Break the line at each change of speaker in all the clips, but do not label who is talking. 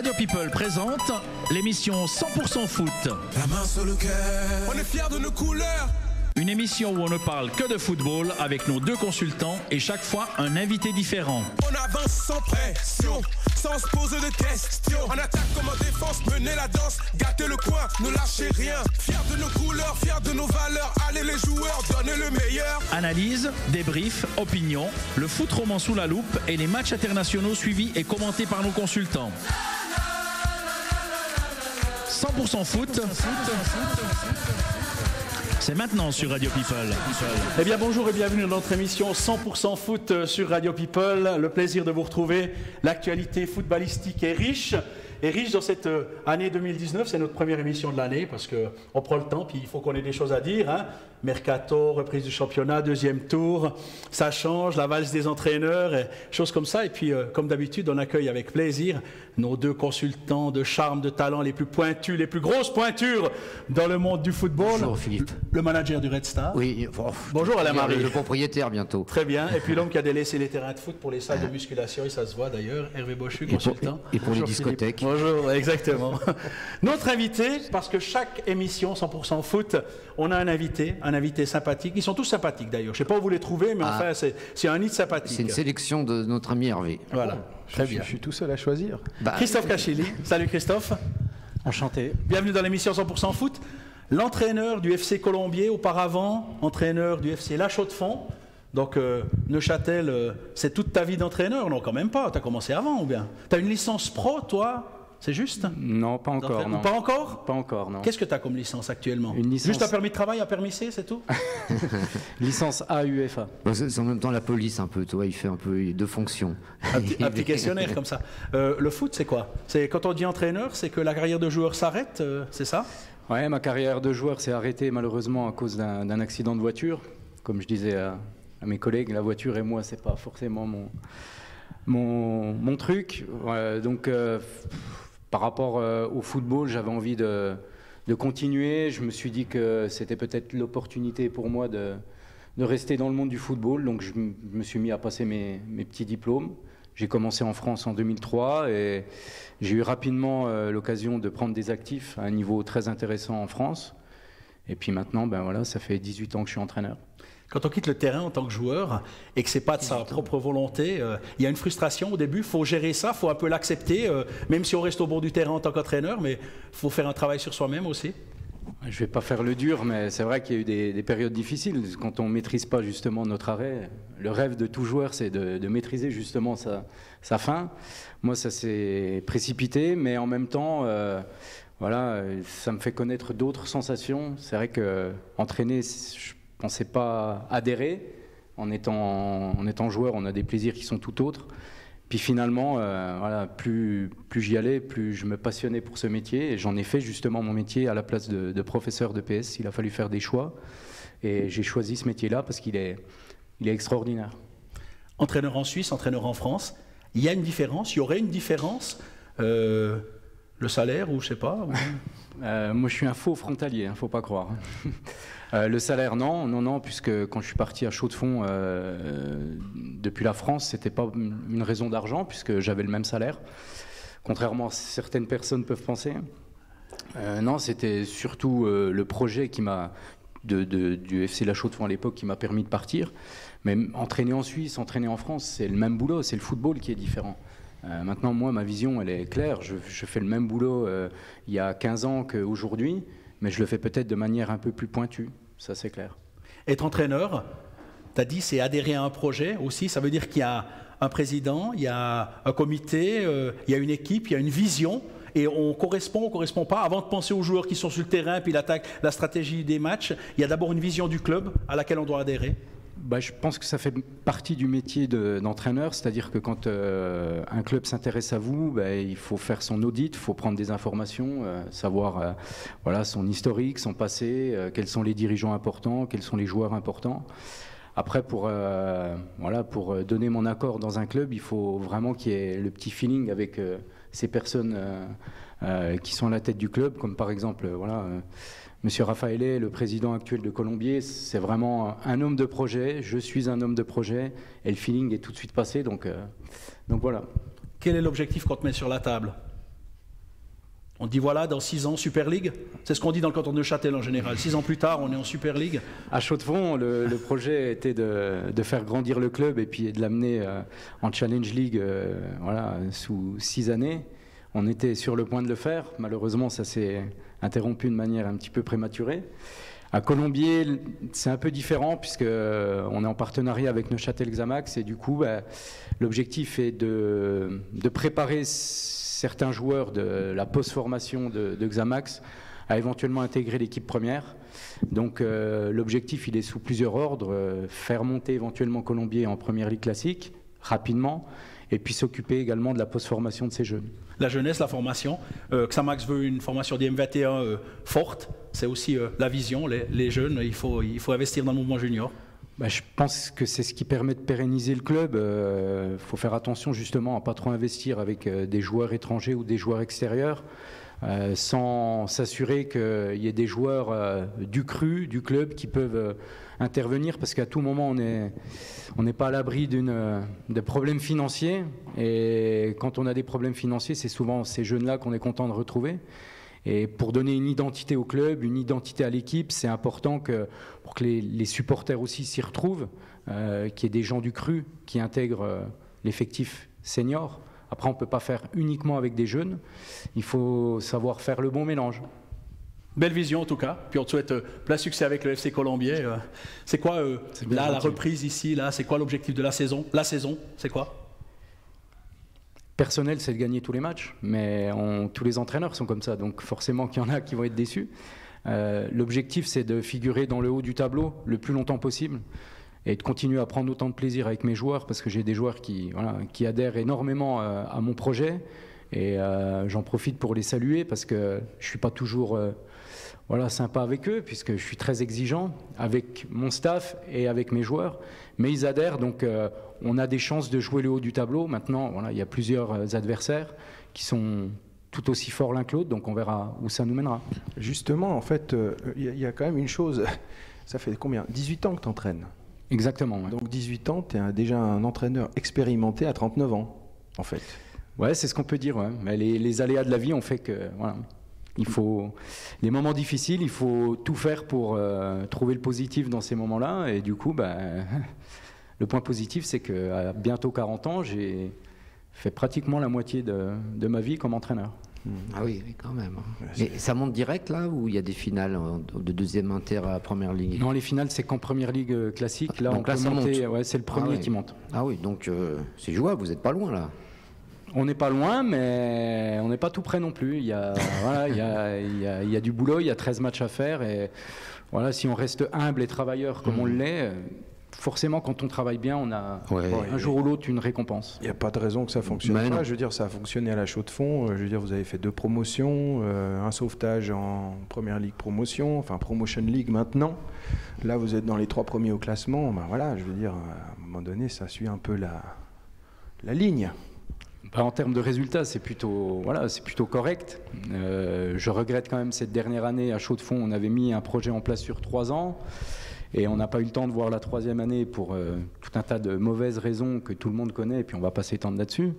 Radio People présente l'émission 100% foot.
La main sur le cœur. On est fiers de nos couleurs.
Une émission où on ne parle que de football avec nos deux consultants et chaque fois un invité différent.
On avance sans pression, sans se poser de questions. On attaque comme en défense, mener la danse, gâter le coin, ne lâchez rien. Fiers de nos couleurs, fiers de nos valeurs. Allez les joueurs, donnez le meilleur.
Analyse, débrief, opinion, le foot roman sous la loupe et les matchs internationaux suivis et commentés par nos consultants. 100% foot. C'est maintenant sur Radio People.
Eh bien bonjour et bienvenue dans notre émission 100% foot sur Radio People. Le plaisir de vous retrouver. L'actualité footballistique est riche. Et riche dans cette euh, année 2019, c'est notre première émission de l'année parce qu'on prend le temps, puis il faut qu'on ait des choses à dire. Hein. Mercato, reprise du championnat, deuxième tour, ça change, la valse des entraîneurs, et choses comme ça. Et puis, euh, comme d'habitude, on accueille avec plaisir nos deux consultants de charme, de talent les plus pointus, les plus grosses pointures dans le monde du football.
Bonjour Philippe.
Le manager du Red Star.
Oui, bon,
Bonjour Alain Marie.
le propriétaire bientôt.
Très bien. Et puis l'homme qui a délaissé les terrains de foot pour les salles de musculation, et ça se voit d'ailleurs, Hervé Bochu,
Et pour,
consultant.
et pour les discothèques.
Bonjour, exactement. Notre invité, parce que chaque émission 100% foot, on a un invité, un invité sympathique. Ils sont tous sympathiques d'ailleurs. Je ne sais pas où vous les trouvez, mais
Ah.
enfin, c'est c'est un nid
C'est
sympathique.
une sélection de notre ami Hervé.
Voilà, très
Je,
bien.
je suis tout seul à choisir.
Bah,
Christophe Cachili. Salut Christophe.
Enchanté.
Bienvenue dans l'émission 100% foot. L'entraîneur du FC Colombier, auparavant entraîneur du FC La Chaux-de-Fonds. Donc euh, Neuchâtel, euh, c'est toute ta vie d'entraîneur Non, quand même pas. Tu as commencé avant ou bien? Tu as une licence pro, toi? C'est juste?
Non, pas encore, non.
Pas encore?
Pas encore, non.
Qu'est-ce que tu as comme licence actuellement?
Une licence-
Juste un permis de travail, un permis C, c'est tout?
Licence AUFA.
bon, c'est c'est en même temps la police un peu, toi, il fait un peu deux fonctions.
Questionnaire comme ça. Euh, le foot, c'est quoi? C'est quand on dit entraîneur, c'est que la carrière de joueur s'arrête, euh, c'est ça?
Ouais, ma carrière de joueur s'est arrêtée malheureusement à cause d'un accident de voiture. Comme je disais à, à mes collègues, la voiture et moi, c'est pas forcément mon, mon, mon truc. Ouais, donc, euh, par rapport euh, au football, j'avais envie de, continuer. Je me suis dit que c'était peut-être l'opportunité pour moi de, rester dans le monde du football. Donc, je me suis mis à passer mes, mes petits diplômes. J'ai commencé en France en 2003 et j'ai eu rapidement euh, l'occasion de prendre des actifs à un niveau très intéressant en France. Et puis maintenant, ben voilà, ça fait 18 ans que je suis entraîneur.
Quand on quitte le terrain en tant que joueur et que c'est pas de sa propre volonté, euh, il y a une frustration au début. faut gérer ça, faut un peu l'accepter, euh, même si on reste au bord du terrain en tant qu'entraîneur, mais faut faire un travail sur soi-même aussi.
Je vais pas faire le dur, mais c'est vrai qu'il y a eu des, des périodes difficiles quand on maîtrise pas justement notre arrêt. Le rêve de tout joueur, c'est de, de maîtriser justement sa, sa fin. Moi, ça s'est précipité, mais en même temps, euh, voilà, ça me fait connaître d'autres sensations. C'est vrai que entraîner, je pensais pas adhérer. En étant, en étant joueur, on a des plaisirs qui sont tout autres. Puis finalement, euh, voilà, plus, plus j'y allais, plus je me passionnais pour ce métier. Et j'en ai fait justement mon métier à la place de, de professeur de PS. Il a fallu faire des choix. Et j'ai choisi ce métier-là parce qu'il est, il est extraordinaire.
Entraîneur en Suisse, entraîneur en France, il y a une différence, il y aurait une différence. euh, le salaire ou je sais pas. ou-
Euh, moi, je suis un faux frontalier, ne faut pas croire. Euh, le salaire, non, non, non, puisque quand je suis parti à Chaux-de-Fonds euh, depuis la France, c'était pas une raison d'argent, puisque j'avais le même salaire, contrairement à certaines personnes peuvent penser. Euh, non, c'était surtout le projet qui m'a de, de- du FC La Chaux-de-Fonds à l'époque qui m'a permis de partir. Mais entraîner en Suisse, entraîner en France, c'est le même boulot, c'est le football qui est différent. Maintenant, moi, ma vision, elle est claire. Je, fais le même boulot il y a 15 ans qu'aujourd'hui, mais je le fais peut-être de manière un peu plus pointue. Ça, c'est clair.
Être entraîneur, tu dit, c'est adhérer à un projet aussi. Ça veut dire qu'il y a un président, il y a un comité, euh, il y a une équipe, il y a une vision. Et on correspond, on correspond pas. Avant de penser aux joueurs qui sont sur le terrain, puis l'attaque, la stratégie des matchs, il y a d'abord une vision du club à laquelle on doit adhérer.
Bah, je pense que ça fait partie du métier de- d'entraîneur, c'est-à-dire que quand euh, un club s'intéresse à vous, bah, il faut faire son audit, il faut prendre des informations, euh, savoir euh, voilà, son historique, son passé, quels sont les dirigeants importants, quels sont les joueurs importants. Après, pour, voilà, pour donner mon accord dans un club, il faut vraiment qu'il y ait le petit feeling avec ces personnes qui sont à la tête du club, comme par exemple, euh, voilà. euh, Monsieur Raffaele, le président actuel de Colombier, c'est vraiment un homme de projet. Je suis un homme de projet et le feeling est tout de suite passé. Donc, euh, donc voilà.
Quel est l'objectif qu'on te met sur la table? On dit voilà, dans six ans, Super League? C'est ce qu'on dit dans le canton de Châtel en général. Six ans plus tard, on est en Super League?
À Chaux-de-Fonds, le, projet était de, faire grandir le club et puis de l'amener euh, en Challenge League euh, voilà, sous six années. On était sur le point de le faire. Malheureusement, ça s'est interrompu de manière un petit peu prématurée. À Colombier, c'est un peu différent puisque euh, on est en partenariat avec Neuchâtel Xamax et du coup, bah, l'objectif est de, préparer certains joueurs de la post-formation de, Xamax à éventuellement intégrer l'équipe première. Donc euh, l'objectif, il est sous plusieurs ordres. Euh, faire monter éventuellement Colombier en première ligue classique rapidement et puis s'occuper également de la post-formation de ces jeunes.
La jeunesse, la formation. Euh, Xamax veut une formation d'IM21 forte. C'est aussi la vision. Les, les, jeunes, il faut, il faut investir dans le mouvement junior.
Bah, je pense que c'est ce qui permet de pérenniser le club. Il euh, faut faire attention justement à pas trop investir avec euh, des joueurs étrangers ou des joueurs extérieurs, euh, sans s'assurer qu'il y ait des joueurs du cru, du club, qui peuvent intervenir, parce qu'à tout moment on n'est pas à l'abri de problèmes financiers. Et quand on a des problèmes financiers, c'est souvent ces jeunes-là qu'on est content de retrouver. Et pour donner une identité au club, une identité à l'équipe, c'est important que, pour que les, supporters aussi s'y retrouvent, euh, qu'il y ait des gens du cru qui intègrent euh, l'effectif senior. Après, on ne peut pas faire uniquement avec des jeunes. Il faut savoir faire le bon mélange.
Belle vision en tout cas. Puis on te souhaite euh, plein succès avec le FC Colombier. c'est quoi là la reprise ici là? C'est quoi l'objectif de la saison? La saison, c'est quoi?
Personnel, c'est de gagner tous les matchs, mais tous les entraîneurs sont comme ça, donc forcément qu'il y en a qui vont être déçus. Euh, l'objectif, c'est de figurer dans le haut du tableau le plus longtemps possible et de continuer à prendre autant de plaisir avec mes joueurs, parce que j'ai des joueurs qui, qui adhèrent énormément euh, à mon projet, et euh, j'en profite pour les saluer, parce que je ne suis pas toujours voilà, sympa avec eux, puisque je suis très exigeant avec mon staff et avec mes joueurs. Mais ils adhèrent, donc euh, on a des chances de jouer le haut du tableau. Maintenant, voilà, il y a plusieurs euh, adversaires qui sont tout aussi forts l'un que l'autre, donc on verra où ça nous mènera.
Justement, en fait, euh, il y, a quand même une chose. Ça fait combien? 18 ans que tu entraînes
Exactement.
Donc 18 ans, tu es déjà un entraîneur expérimenté à 39 ans, en fait.
Ouais, c'est ce qu'on peut dire. Mais les, les, aléas de la vie ont fait que. Voilà. Il faut les moments difficiles, il faut tout faire pour euh, trouver le positif dans ces moments-là. Et du coup, bah, le point positif, c'est qu'à bientôt 40 ans, j'ai fait pratiquement la moitié de, ma vie comme entraîneur.
Hmm. Ah oui, quand même. Et ça monte direct là ou il y a des finales de deuxième inter à première ligue?
Non, les finales c'est qu'en première ligue euh, classique. Là, on peut monter. Ouais, c'est le premier
ah
qui monte.
Ah oui, donc euh, c'est jouable. Vous n'êtes pas loin là.
On n'est pas loin, mais on n'est pas tout près non plus. Il y, a, il, y du boulot, il y a 13 matchs à faire. Et voilà, si on reste humble et travailleur comme on mmh. l'est, forcément, quand on travaille bien, on a un jour ou l'autre une récompense.
Il n'y a pas de raison que ça fonctionne pas. Je veux dire, ça a fonctionné à la chaux de fond. Je veux dire, vous avez fait deux promotions, euh, un sauvetage en première ligue promotion, enfin promotion league maintenant. Là, vous êtes dans les trois premiers au classement. Ben voilà, je veux dire, à un moment donné, ça suit un peu la, la ligne.
En termes de résultats, c'est plutôt, voilà, plutôt correct. Euh, je regrette quand même cette dernière année à Chaud de Fond, on avait mis un projet en place sur trois ans. Et on n'a pas eu le temps de voir la troisième année pour euh, tout un tas de mauvaises raisons que tout le monde connaît, et puis on va pas s'étendre là-dessus.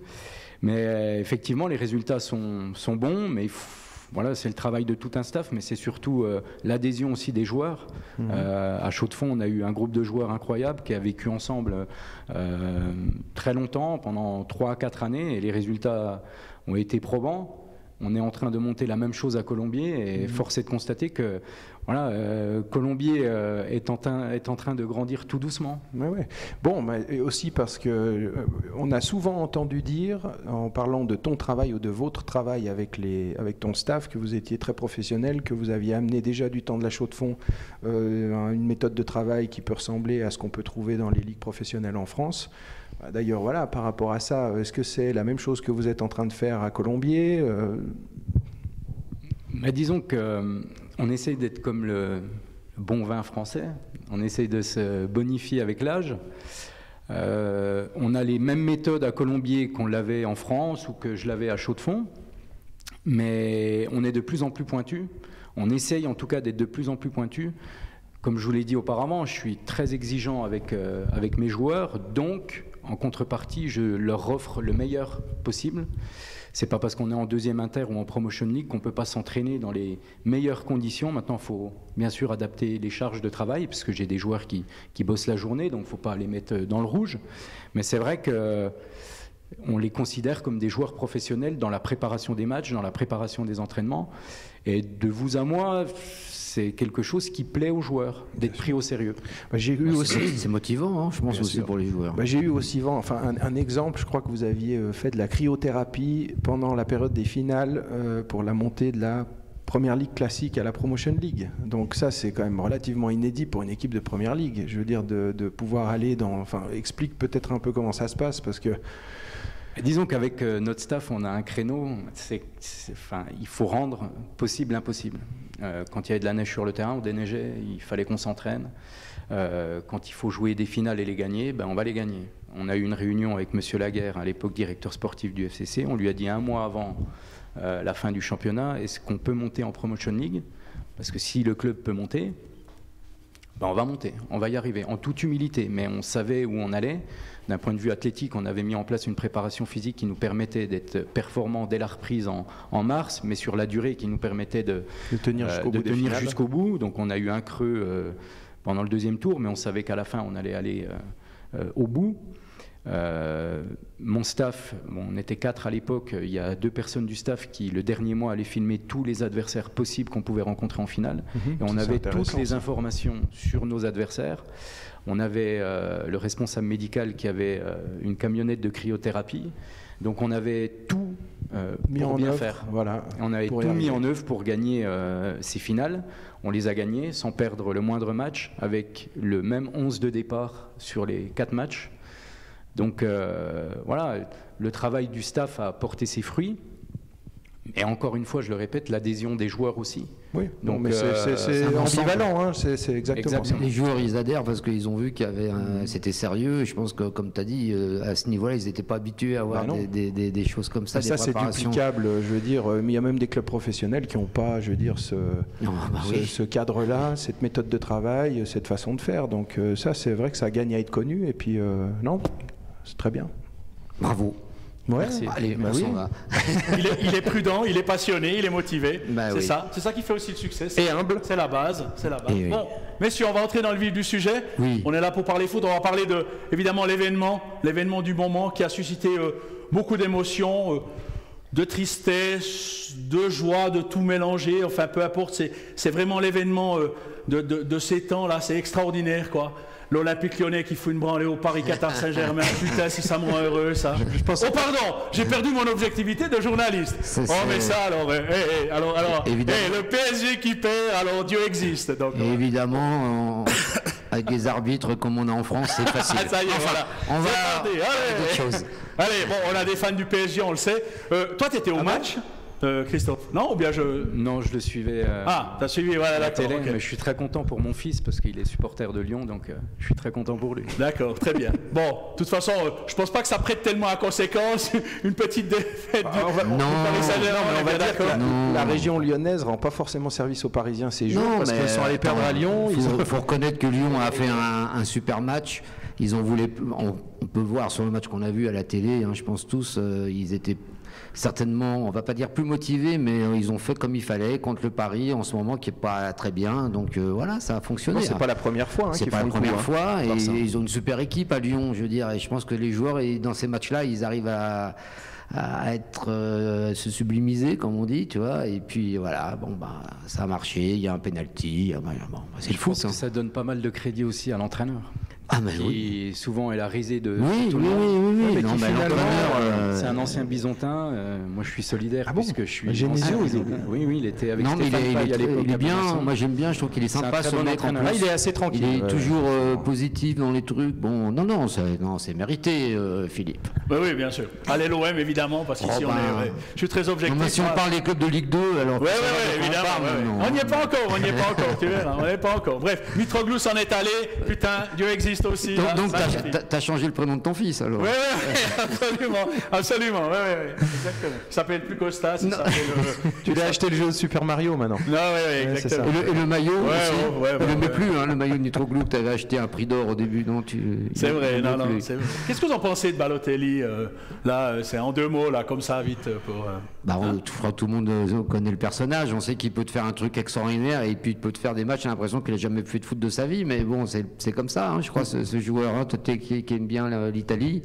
Mais euh, effectivement, les résultats sont, sont bons, mais il faut voilà, c'est le travail de tout un staff, mais c'est surtout euh, l'adhésion aussi des joueurs. Mmh. Euh, à Chaux de Fonds, on a eu un groupe de joueurs incroyable qui a vécu ensemble euh, très longtemps, pendant 3 à 4 années, et les résultats ont été probants. On est en train de monter la même chose à Colombier, et mmh. force est de constater que voilà, euh, Colombier euh, est, en est, en train de grandir tout doucement.
Ouais, Bon, mais aussi parce que euh, on a souvent entendu dire, en parlant de ton travail ou de votre travail avec, les, avec ton staff, que vous étiez très professionnel, que vous aviez amené déjà du temps de la chaux de fond une méthode de travail qui peut ressembler à ce qu'on peut trouver dans les ligues professionnelles en France. Bah, d'ailleurs, voilà, par rapport à ça, est-ce que c'est la même chose que vous êtes en train de faire à Colombier
mais disons que on essaye d'être comme le bon vin français, on essaye de se bonifier avec l'âge. Euh, on a les mêmes méthodes à Colombier qu'on l'avait en France ou que je l'avais à Chaux-de-Fonds, mais on est de plus en plus pointu. On essaye en tout cas d'être de plus en plus pointu. Comme je vous l'ai dit auparavant, je suis très exigeant avec, euh, avec mes joueurs, donc en contrepartie, je leur offre le meilleur possible. C'est pas parce qu'on est en deuxième inter ou en promotion league qu'on peut pas s'entraîner dans les meilleures conditions. Maintenant, il faut bien sûr adapter les charges de travail, parce que j'ai des joueurs qui, qui bossent la journée, donc faut pas les mettre dans le rouge. Mais c'est vrai que on les considère comme des joueurs professionnels dans la préparation des matchs, dans la préparation des entraînements. Et de vous à moi, c'est quelque chose qui plaît aux joueurs, d'être pris au sérieux.
Bah, j'ai eu aussi.
C'est motivant, hein, je pense
Bien
aussi
sûr.
pour les joueurs.
Bah, j'ai eu aussi enfin, un, un exemple, je crois que vous aviez euh, fait de la cryothérapie pendant la période des finales euh, pour la montée de la Première Ligue classique à la Promotion League. Donc ça, c'est quand même relativement inédit pour une équipe de Première Ligue. Je veux dire, de, de pouvoir aller dans... Enfin, explique peut-être un peu comment ça se passe, parce que...
Disons qu'avec euh, notre staff, on a un créneau. c'est- c'est- enfin, il faut rendre possible l'impossible. Euh, quand il y avait de la neige sur le terrain, on déneigeait, il fallait qu'on s'entraîne. Euh, quand il faut jouer des finales et les gagner, ben on va les gagner. On a eu une réunion avec Monsieur Laguerre, à l'époque directeur sportif du FCC. On lui a dit un mois avant euh, la fin du championnat, est-ce qu'on peut monter en Promotion League? Parce que si le club peut monter, ben on va monter, on va y arriver, en toute humilité. Mais on savait où on allait. D'un point de vue athlétique, on avait mis en place une préparation physique qui nous permettait d'être performants dès la reprise en, en mars, mais sur la durée qui nous permettait de,
De tenir
euh,
jusqu'au bout.
Donc on a eu un creux euh, pendant le deuxième tour, mais on savait qu'à la fin, on allait aller euh, au bout. Euh, mon staff, bon, on était quatre à l'époque, il y a deux personnes du staff qui, le dernier mois, allaient filmer tous les adversaires possibles qu'on pouvait rencontrer en finale.
Mhm.
Et on avait toutes les informations sur nos adversaires. On avait euh, le responsable médical qui avait euh, une camionnette de cryothérapie. Donc on avait tout euh,
Mis
pour
en
bien
œuvre,
faire.
Voilà.
On avait tout mis en œuvre pour gagner euh, ces finales. On les a gagnés sans perdre le moindre match, avec le même 11 de départ sur les quatre matchs. Donc euh, voilà, le travail du staff a porté ses fruits. Et encore une fois, je le répète, l'adhésion des joueurs aussi.
Oui,
Donc,
c'est-
euh,
c'est
c'est
c'est ambivalent, hein, c'est c'est exactement,
Exactement.
ça.
Les joueurs, ils adhèrent parce qu'ils ont vu qu'il y avait un- c'était sérieux. Et je pense que, comme tu as dit, euh, à ce niveau-là, ils n'étaient pas habitués à avoir
Bah
des, des- des- des choses comme ça.
Ça,
des
c'est
préparations.
duplicable, je veux dire, mais il y a même des clubs professionnels qui n'ont pas, je veux dire, ce,
Non, bah
ce,
oui.
ce cadre-là, cette méthode de travail, cette façon de faire. Donc ça, c'est vrai que ça gagne à être connu. Et puis, euh, non, c'est très bien.
Bravo.
Ouais.
Merci.
Allez,
Bah oui.
va.
Il est, il est prudent, il est passionné, il est motivé.
Bah
c'est
oui.
ça, c'est ça qui fait aussi le succès. C'est
Et humble.
C'est la base, c'est la base.
Et oui.
Bon, messieurs, on va entrer dans le vif du sujet.
Oui.
On est là pour parler foot. On va parler de, évidemment, l'événement, l'événement du moment qui a suscité euh, beaucoup d'émotions, euh, de tristesse, de joie, de tout mélanger. Enfin, peu importe. C'est, c'est vraiment l'événement euh, de, de- de ces temps-là. C'est extraordinaire, quoi. L'Olympique lyonnais qui fout une branlée au Paris Qatar Saint-Germain. Putain, si ça me rend heureux, ça. Oh, pardon, j'ai perdu mon objectivité de journaliste. Oh, mais ça, alors, eh, eh, alors, alors,
Évidemment.
eh, le PSG qui perd, alors Dieu existe. Donc,
Et évidemment, on- avec les arbitres comme on a en France, c'est facile.
Ah, ça y est, voilà.
on va
allez.
d'autres choses.
Allez, bon, on a des fans du PSG, on le sait. Euh, toi, tu étais au match, euh, Christophe Non Ou bien je.
Non, je le suivais euh,
Ah, t'as suivi, voilà,
à la
d'accord.
télé, mais je suis très content pour mon fils parce qu'il est supporter de Lyon, donc euh, je suis très content pour lui.
D'accord, très bien. Bon, de toute façon, euh, je pense pas que ça prête tellement à conséquence. Une petite défaite du,
on va-
Non.
Paris Saint-Germain,
Non, mais on va
est
dire que
d'accord.
la, la région lyonnaise rend pas forcément service aux Parisiens ces jours
Non,
parce qu'ils sont allés perdre à Lyon.
Il
ils
faut,
ont-
faut reconnaître que Lyon a fait un, un super match. Ils ont voulu, on, on peut voir sur le match qu'on a vu à la télé, hein, je pense tous, euh, ils étaient certainement, on va pas dire plus motivés, mais euh, ils ont fait comme il fallait contre le Paris en ce moment qui est pas très bien. Donc euh, voilà, ça a fonctionné.
C'est
hein.
pas la première fois hein,
C'est pas
font
la
coup,
première
hein.
fois et ils ont une super équipe à Lyon, je veux dire. Et je pense que les joueurs, et dans ces matchs-là, ils arrivent à, à être euh, se sublimiser, comme on dit, tu vois. Et puis voilà, bon bah ça a marché. Il y a un penalty. ah, bah, bon, bah, c'est le
Je pense
foot.
que
hein.
ça donne pas mal de crédit aussi à l'entraîneur,
Ah mais
qui
oui.
souvent est la risée de
Oui,
tout
oui,
le
oui,
monde.
oui, oui. euh,
C'est un ancien bisontin. euh, moi, je suis solidaire
Ah bon
puisque je suis.
Genesio, est-
bisontin. Oui, oui, il était avec
Non, mais il est, il il bien.
Besançon.
Moi, j'aime bien. Je trouve qu'il est sympa,
bon
en.
Là, il est assez tranquille.
Il est
ouais.
toujours euh, positif dans les trucs. Bon, non, non, c'est, non, c'est mérité, euh, Philippe.
Bah oui, bien sûr. Allez, l'OM, évidemment, parce qu'ici,
Oh,
on
bah.
est. ouais. Je suis très objectif.
Non, mais si on
Ah,
parle des clubs de Ligue 2, alors.
Ouais,
on
évidemment. On n'y est pas encore, on n'y est pas encore, tu verras, on n'y est pas encore. Bref, Mitroglou s'en est allé, putain, Dieu existe. Existe aussi.
Donc,
hein,
donc t'as- t'as changé le prénom de ton fils alors
Oui, absolument, absolument, ouais, ouais, ouais, exactement. Il s'appelle plus Costa, euh,
Tu l'as acheté le jeu de Super Mario maintenant.
Non, ouais, ouais,
Ouais, c'est
exactement.
et le, et le maillot
Ouais,
aussi,
ouais, ouais,
il
ouais,
le plus, hein, le maillot de Nitroglou que tu avais acheté à un prix d'or au début. Non, tu,
C'est vrai, non, non,
plus.
c'est vrai. Qu'est-ce que vous en pensez de Balotelli euh, Là, euh, c'est en deux mots, là, comme ça, vite. Pour, euh,
Bah, on- que tout le monde euh, connaît le personnage. On sait qu'il peut te faire un truc extraordinaire et puis il peut te faire des matchs. J'ai l'impression qu'il a jamais fait de foot de sa vie. Mais bon, c'est c'est comme ça, hein, je crois, ce, ce joueur hein, qui, qui aime bien l'Italie.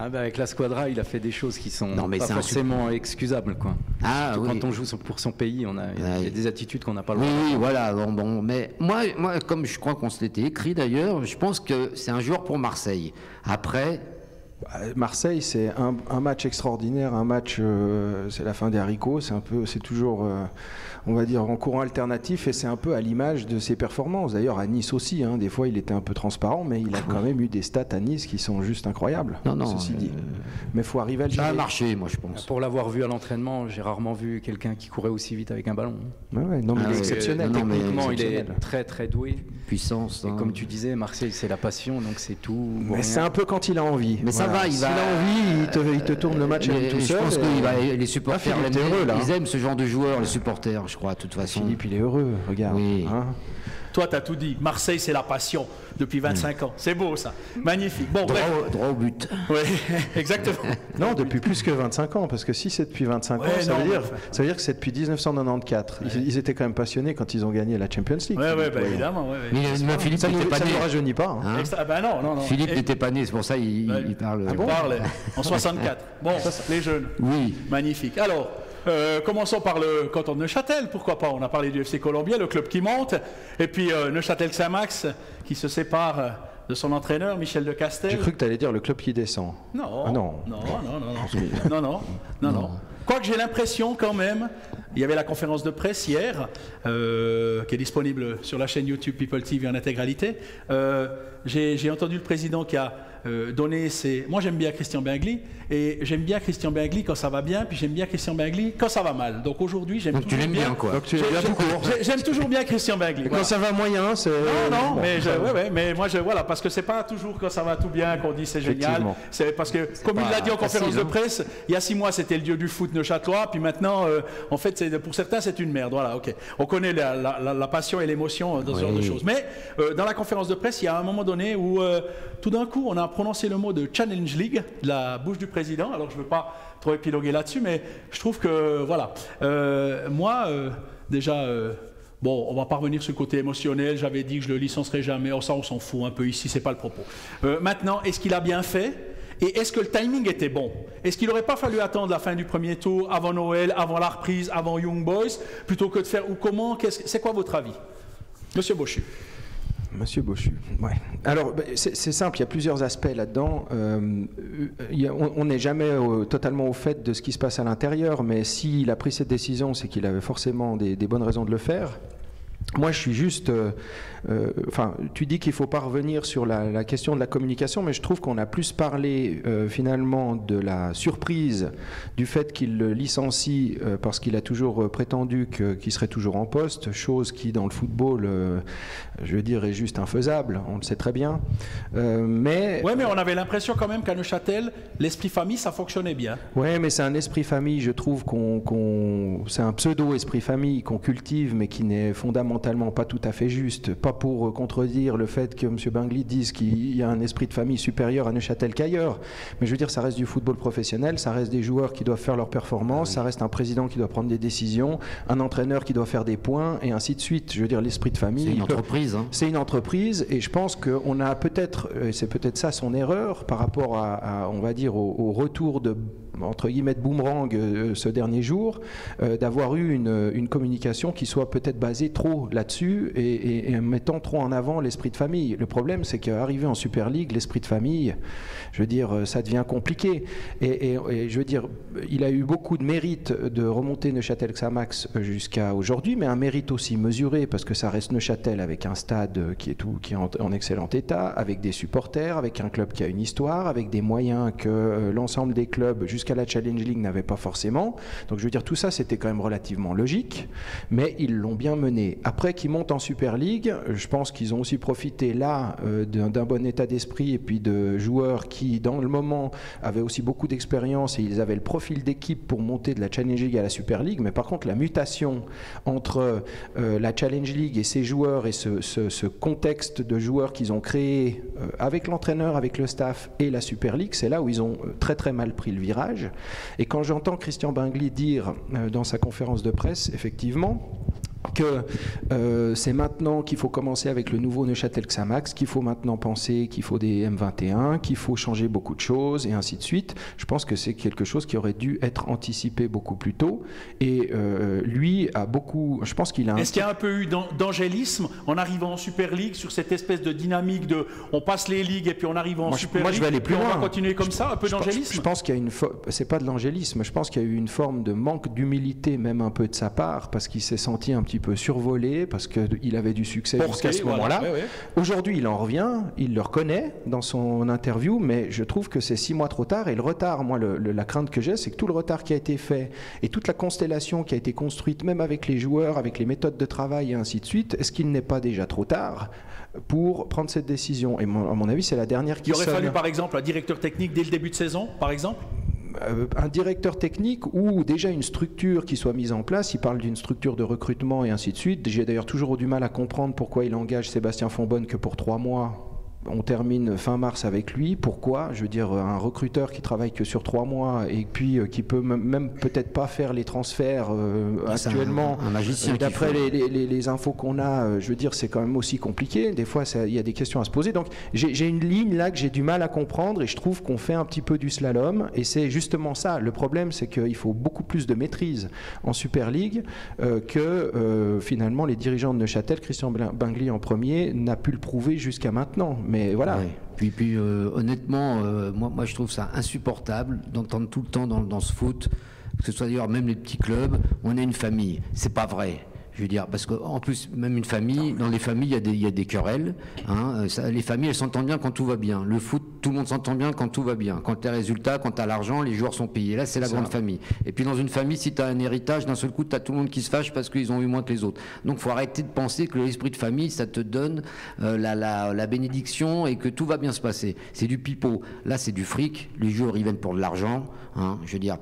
Ah bah avec la squadra, il a fait des choses qui sont
Non, mais
pas
un
forcément excusables. Quoi.
Ah oui.
Quand on joue pour son pays, on a, il y a des attitudes qu'on n'a pas le
Oui,
droit.
oui, voilà. Bon, bon, mais moi, moi, comme je crois qu'on se l'était écrit d'ailleurs, je pense que c'est un joueur pour Marseille. Après,
Bah, Marseille, c'est un, un match extraordinaire, un match, euh, c'est la fin des haricots, c'est un peu, c'est toujours, euh, on va dire, en courant alternatif, et c'est un peu à l'image de ses performances. D'ailleurs, à Nice aussi, hein, des fois, il était un peu transparent, mais il a quand même eu des stats à Nice qui sont juste incroyables.
Non, non,
ceci
euh,
dit. Mais faut arriver à le
ça a marché, moi, je pense.
Pour l'avoir vu à l'entraînement, j'ai rarement vu quelqu'un qui courait aussi vite avec un ballon.
Ouais, ouais, non, mais
Ah
il est
ouais,
exceptionnel.
non, non, mais
Techniquement, il est très très doué.
Puissance.
Et
hein.
comme tu disais, Marseille, c'est la passion, donc c'est tout. ou
Mais c'est un peu quand il a envie.
Mais ça va, il
S'il
va-
a envie, il te, il te tourne le match tout
je
seul.
pense
et-
que les supporters
Ah,
ils
hein.
aiment ce genre de joueurs, les supporters, je crois, de toute façon.
Philippe, il est heureux, regarde.
Oui.
hein.
Toi, tu as tout dit. Marseille, c'est la passion depuis 25 ans. C'est beau, ça. Magnifique. Bon,
Droit,
bref.
au, droit au but.
Oui, exactement.
Non, depuis plus que 25 ans, parce que si c'est depuis 25
Ouais,
ans, ça,
non,
veut dire,
enfin.
ça veut dire que c'est depuis 1994. Ils, ils étaient quand même passionnés quand ils ont gagné la Champions League.
Oui, bah, évidemment. ouais, ouais.
Mais, mais Philippe
Ça ne
n'était pas né.
nous rajeunit pas. hein.
Hein
Extra- bah non, non, non.
Philippe
Et-
n'était pas né, c'est pour ça il,
Ouais.
il parle.
Il parle en 64. Bon, les jeunes.
Oui.
Magnifique. Alors, euh, commençons par le canton de Neuchâtel, pourquoi pas On a parlé du FC Colombien, le club qui monte, et puis euh, Neuchâtel-Saint-Max qui se sépare euh, de son entraîneur, Michel de Castel.
J'ai cru que tu allais dire le club qui descend.
Non,
Ah non.
non, non, non, non, non, non, non, non. Quoique j'ai l'impression quand même, il y avait la conférence de presse hier, euh, qui est disponible sur la chaîne YouTube People TV en intégralité. J'ai entendu le président qui a donné ses... Moi j'aime bien Christian Bingli, et j'aime bien Christian Bingli quand ça va bien, puis j'aime bien Christian Bingli quand ça va mal. Donc aujourd'hui j'aime
Donc tu
toujours
l'aimes bien, quoi.
Donc tu es
J'ai-
bien tout court.
J'aime toujours bien Christian voilà.
Quand ça va moyen, c'est.
Non, non,
Bon,
mais, je, ouais, ouais, mais moi, je, voilà, parce que c'est pas toujours quand ça va tout bien qu'on dit c'est génial.
Effectivement.
C'est parce que, comme il l'a dit en
facile,
conférence de
hein.
presse, il y a six mois, c'était le dieu du foot neuchâtelois, puis maintenant, euh, en fait, pour certains, c'est une merde. Voilà, ok. On connaît la, la- la- la passion et l'émotion euh, dans ce genre de choses. Mais euh, dans la conférence de presse, il y a un moment donné où, euh, tout d'un coup, on a prononcé le mot de Challenge League de la bouche du président. Alors, je ne veux pas trop épiloguer là-dessus, mais je trouve que, voilà. Euh, moi, euh, déjà. euh, Bon, on va pas revenir sur le côté émotionnel. J'avais dit que je le licencerai jamais. Oh, ça, on s'en fout un peu ici. C'est pas le propos. Maintenant, est-ce qu'il a bien fait? Et est-ce que le timing était bon? Est-ce qu'il n'aurait pas fallu attendre la fin du premier tour, avant Noël, avant la reprise, avant Young Boys, plutôt que de faire ou comment? C'est quoi votre avis, Monsieur Bauchu
Monsieur. Ouais. Alors, bah, c'est simple, il y a plusieurs aspects là-dedans. Euh, on n'est jamais totalement au fait de ce qui se passe à l'intérieur, mais s'il a pris cette décision, c'est qu'il avait forcément des, des bonnes raisons de le faire. Moi, je suis juste. euh, euh, Enfin, tu dis qu'il ne faut pas revenir sur la, la question de la communication, mais je trouve qu'on a plus parlé euh, finalement de la surprise du fait qu'il le licencie euh, parce qu'il a toujours prétendu que- qu'il serait toujours en poste, chose qui, dans le football, je veux dire, est juste infaisable. On le sait très bien. Mais
Ouais, mais on avait l'impression quand même qu'à Neuchâtel, l'esprit famille, ça fonctionnait bien.
Ouais, mais c'est un esprit famille, je trouve qu'on, qu'on- c'est un pseudo esprit famille qu'on cultive, mais qui n'est fondamentalement pas tout à fait juste. Pas pour euh, contredire le fait que M. Bingli dise qu'il y a un esprit de famille supérieur à Neuchâtel qu'ailleurs. Mais je veux dire, ça reste du football professionnel, ça reste des joueurs qui doivent faire leur performance, ça reste un président qui doit prendre des décisions, un entraîneur qui doit faire des points, et ainsi de suite. Je veux dire, l'esprit de famille.
C'est une entreprise. hein.
c'est une entreprise et je pense qu'on a peut-être, et c'est peut-être ça son erreur par rapport à, à, on va dire, au, au retour de entre guillemets boomerang euh, ce dernier jour, euh, d'avoir eu une, communication qui soit peut-être basée trop là-dessus et, et- et mettant trop en avant l'esprit de famille. Le problème, c'est qu'arrivé en Super League, l'esprit de famille, je veux dire, euh, ça devient compliqué. Et, je veux dire, il a eu beaucoup de mérite de remonter Neuchâtel-Xamax jusqu'à aujourd'hui, mais un mérite aussi mesuré parce que ça reste Neuchâtel avec un stade qui est tout, qui est en, en excellent état, avec des supporters, avec un club qui a une histoire, avec des moyens que l'ensemble des clubs jusqu'à la Challenge League n'avaient pas forcément. Donc je veux dire, tout ça c'était quand même relativement logique, mais ils l'ont bien mené Après qu'ils montent en Super League, je pense qu'ils ont aussi profité là euh, d'un bon état d'esprit et puis de joueurs qui, dans le moment, avaient aussi beaucoup d'expérience et ils avaient le profil d'équipe pour monter de la Challenge League à la Super League. Mais par contre, la mutation entre euh, la Challenge League et ces joueurs et ce, contexte de joueurs qu'ils ont créé euh, avec l'entraîneur, avec le staff et la Super League, c'est là où ils ont très très mal pris le virage. Et quand j'entends Christian Bingli dire euh, dans sa conférence de presse, effectivement, que euh, c'est maintenant qu'il faut commencer avec le nouveau Neuchâtel Xamax, qu'il faut maintenant penser qu'il faut des M21, qu'il faut changer beaucoup de choses et ainsi de suite. Je pense que c'est quelque chose qui aurait dû être anticipé beaucoup plus tôt. Et euh, lui a beaucoup. Je pense qu'il a. un-
Est-ce qu'il y a un peu eu d'an- d'angélisme en arrivant en Super League sur cette espèce de dynamique de on passe les ligues et puis on arrive en
Moi,
Super
moi, je
League
vais aller plus
et on
loin.
va continuer comme ça, un peu d'angélisme
Je pense qu'il y a une. C'est pas de l'angélisme. Je pense qu'il y a eu une forme de manque d'humilité, même un peu de sa part, parce qu'il s'est senti un petit peu survolé, parce qu'il avait du succès jusqu'à ce
Voilà,
moment-là.
ouais, ouais.
Aujourd'hui, il en revient, il le reconnaît dans son interview, mais je trouve que c'est six mois trop tard. Et le retard, moi, le- le- la crainte que j'ai, c'est que tout le retard qui a été fait et toute la constellation qui a été construite, même avec les joueurs, avec les méthodes de travail et ainsi de suite, est-ce qu'il n'est pas déjà trop tard pour prendre cette décision? Et mon- à mon avis, c'est la dernière qui
Il aurait
sonne.
fallu par exemple un directeur technique dès le début de saison, par exemple?
Un directeur technique ou déjà une structure qui soit mise en place. Il parle d'une structure de recrutement et ainsi de suite. J'ai d'ailleurs toujours du mal à comprendre pourquoi il engage Sébastien Fonbonne que pour trois mois. On termine fin mars avec lui. Pourquoi? Je veux dire, un recruteur qui travaille que sur trois mois et puis euh, qui peut même- peut-être pas faire les transferts euh,
un-
actuellement.
un
Euh, D'après les, les- les- les infos qu'on a, je veux dire, c'est quand même aussi compliqué. Des fois, il y a des questions à se poser. Donc, j'ai une ligne là que j'ai du mal à comprendre et je trouve qu'on fait un petit peu du slalom. Et c'est justement ça. Le problème, c'est qu'il faut beaucoup plus de maîtrise en Super League euh, que finalement les dirigeants de Neuchâtel, Christian Bingli en premier, n'a pu le prouver jusqu'à maintenant. Mais voilà.
Ouais. Puis, puis euh, honnêtement, euh, moi, moi je trouve ça insupportable d'entendre tout le temps dans, dans ce foot, que ce soit d'ailleurs même les petits clubs, on est une famille. C'est pas vrai. Je veux dire, parce qu'en plus, même une famille, dans les familles, il y a des, il y a des querelles. hein, euh, ça- les familles, elles s'entendent bien quand tout va bien. Le foot, tout le monde s'entend bien quand tout va bien. Quand tu as résultats, quand tu as l'argent, les joueurs sont payés. Là, c'est la grande famille. Et puis dans une famille, si tu as un héritage, d'un seul coup, tu as tout le monde qui se fâche parce qu'ils ont eu moins que les autres. Donc faut arrêter de penser que l'esprit de famille, ça te donne euh, la, la- la bénédiction et que tout va bien se passer. C'est du pipeau. Là, c'est du fric. Les joueurs, ils viennent pour de l'argent. hein. Je veux dire,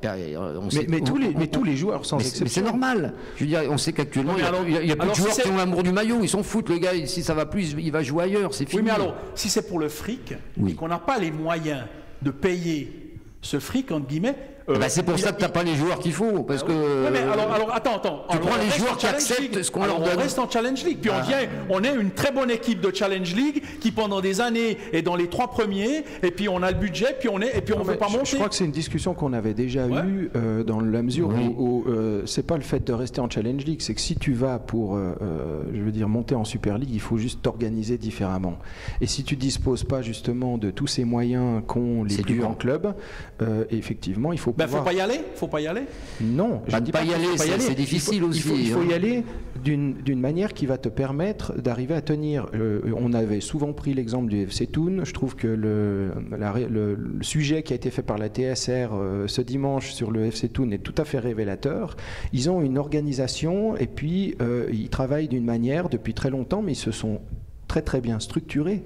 on sait-
mais tous les,
on-
mais tous les joueurs, sans
mais, c'est- normal. Je veux dire, on sait qu'actuellement,
alors-
il y a- plus de joueurs qui ont l'amour du maillot. Ils s'en foutent, le gars. Si ça va plus, il va jouer ailleurs. C'est fini.
Oui, mais alors, si c'est pour le fric
Oui.
et qu'on n'a pas les moyens de payer ce fric, entre guillemets. Euh,
Eh ben, c'est pour
il-
ça que t'as
il-
pas les joueurs qu'il faut. Parce que.
Ouais, mais alors, alors, attends, attends.
Tu
Alors,
prends les joueurs qui
Challenge
acceptent
League.
ce qu'on
Alors,
leur
On reste en Challenge League. Puis on vient, on est une très bonne équipe de Challenge League qui pendant des années est dans les trois premiers. Et puis on a le budget. Puis on est, et puis on
Non,
veut pas
je,
monter.
je crois que c'est une discussion qu'on avait déjà
Ouais.
eue euh, dans la mesure
Oui.
où, où, euh, c'est pas le fait de rester en Challenge League, c'est que si tu vas pour, euh, euh, je veux dire, monter en Super League, il faut juste t'organiser différemment. Et si tu disposes pas justement de tous ces moyens qu'ont les plus grands clubs, euh, effectivement, il faut
Ben, faut
pouvoir.
pas y aller. Faut pas y aller.
Non,
ne pas y
qu'il faut
aller, c'est- c'est
Il faut-
difficile
il faut,
aussi,
Il faut,
hein.
y aller d'une manière qui va te permettre d'arriver à tenir. Euh, on avait souvent pris l'exemple du FC Thun. Je trouve que le, la ré- le- le sujet qui a été fait par la TSR euh, ce dimanche sur le FC Thun est tout à fait révélateur. Ils ont une organisation et puis euh, ils travaillent d'une manière depuis très longtemps, mais ils se sont très très bien structurés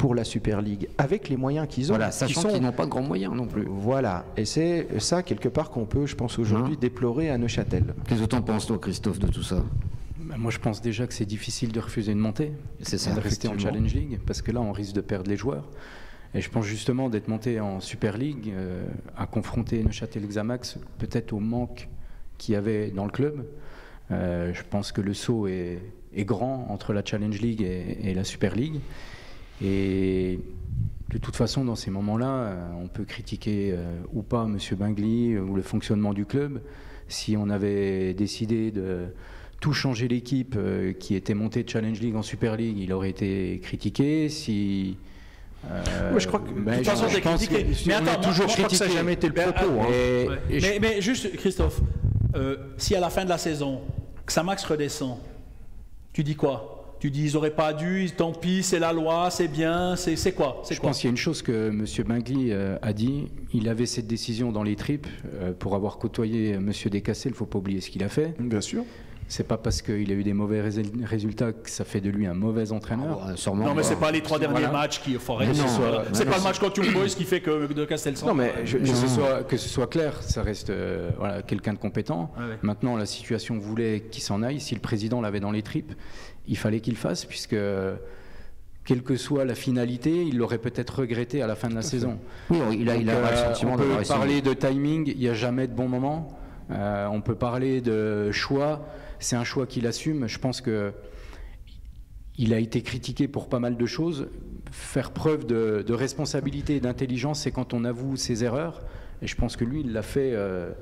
pour la Super League avec les moyens qu'ils ont.
Voilà,
qui
sachant
sont-
qu'ils n'ont pas de grands moyens non plus.
Voilà, et c'est ça quelque part qu'on peut, je pense aujourd'hui,
Hein
déplorer à Neuchâtel.
Qu'est-ce que t'en penses, toi, Christophe, de tout ça?
Bah, Moi, je pense déjà que c'est difficile de refuser une montée.
C'est ça,
de rester en. Challenge League, parce que là, on risque de perdre les joueurs. Et je pense justement d'être monté en Super League, euh, à confronter Neuchâtel Xamax, peut-être au manque qu'il y avait dans le club. Euh, je pense que le saut est, est grand entre la Challenge League et, et la Super League. Et de toute façon, dans ces moments-là, euh, on peut critiquer euh, ou pas M. Bingli euh, ou le fonctionnement du club. Si on avait décidé de tout changer l'équipe euh, qui était montée de Challenge League en Super League, il aurait été critiqué. Si euh,
Ouais, je crois que-
ben,
De toute
je-
façon,
je pense
critiqué.
que-
Mais
on
attends,
toujours
moi,
je crois que ça n'a
critiqué.
jamais été le
Ben,
propos. hein.
Et-
Ouais.
et je-
mais, mais juste, Christophe, euh, si à la fin de la saison, Xamax redescend, tu dis quoi? Tu dis ils n'auraient pas dû, tant pis, c'est la loi, c'est bien, c'est quoi
Je
quoi
pense qu'il y a une chose que M. Bingli euh, a dit. Il avait cette décision dans les tripes euh, pour avoir côtoyé M. Descassés. Il ne faut pas oublier ce qu'il a fait.
Bien sûr.
c'est pas parce qu'il a eu des mauvais résultats que ça fait de lui un mauvais entraîneur.
Ah, non, mais c'est pas les trois derniers matchs qui font C'est pas le match contre Young Boys qui fait que de Castel
Non, mais que, ce soit, que ce soit clair, ça reste euh, voilà, quelqu'un de compétent. Maintenant, la situation voulait qu'il s'en aille. Si le président l'avait dans les tripes, il fallait qu'il fasse, puisque quelle que soit la finalité, il l'aurait peut-être regretté à la fin de la saison.
Oui, il a, il a
euh, on peut parler de timing, il n'y a jamais de bon moment. Euh, on peut parler de choix c'est un choix qu'il assume. Je pense que il a été critiqué pour pas mal de choses. Faire preuve de, responsabilité et d'intelligence, c'est quand on avoue ses erreurs. Et je pense que lui, il l'a fait. Euh,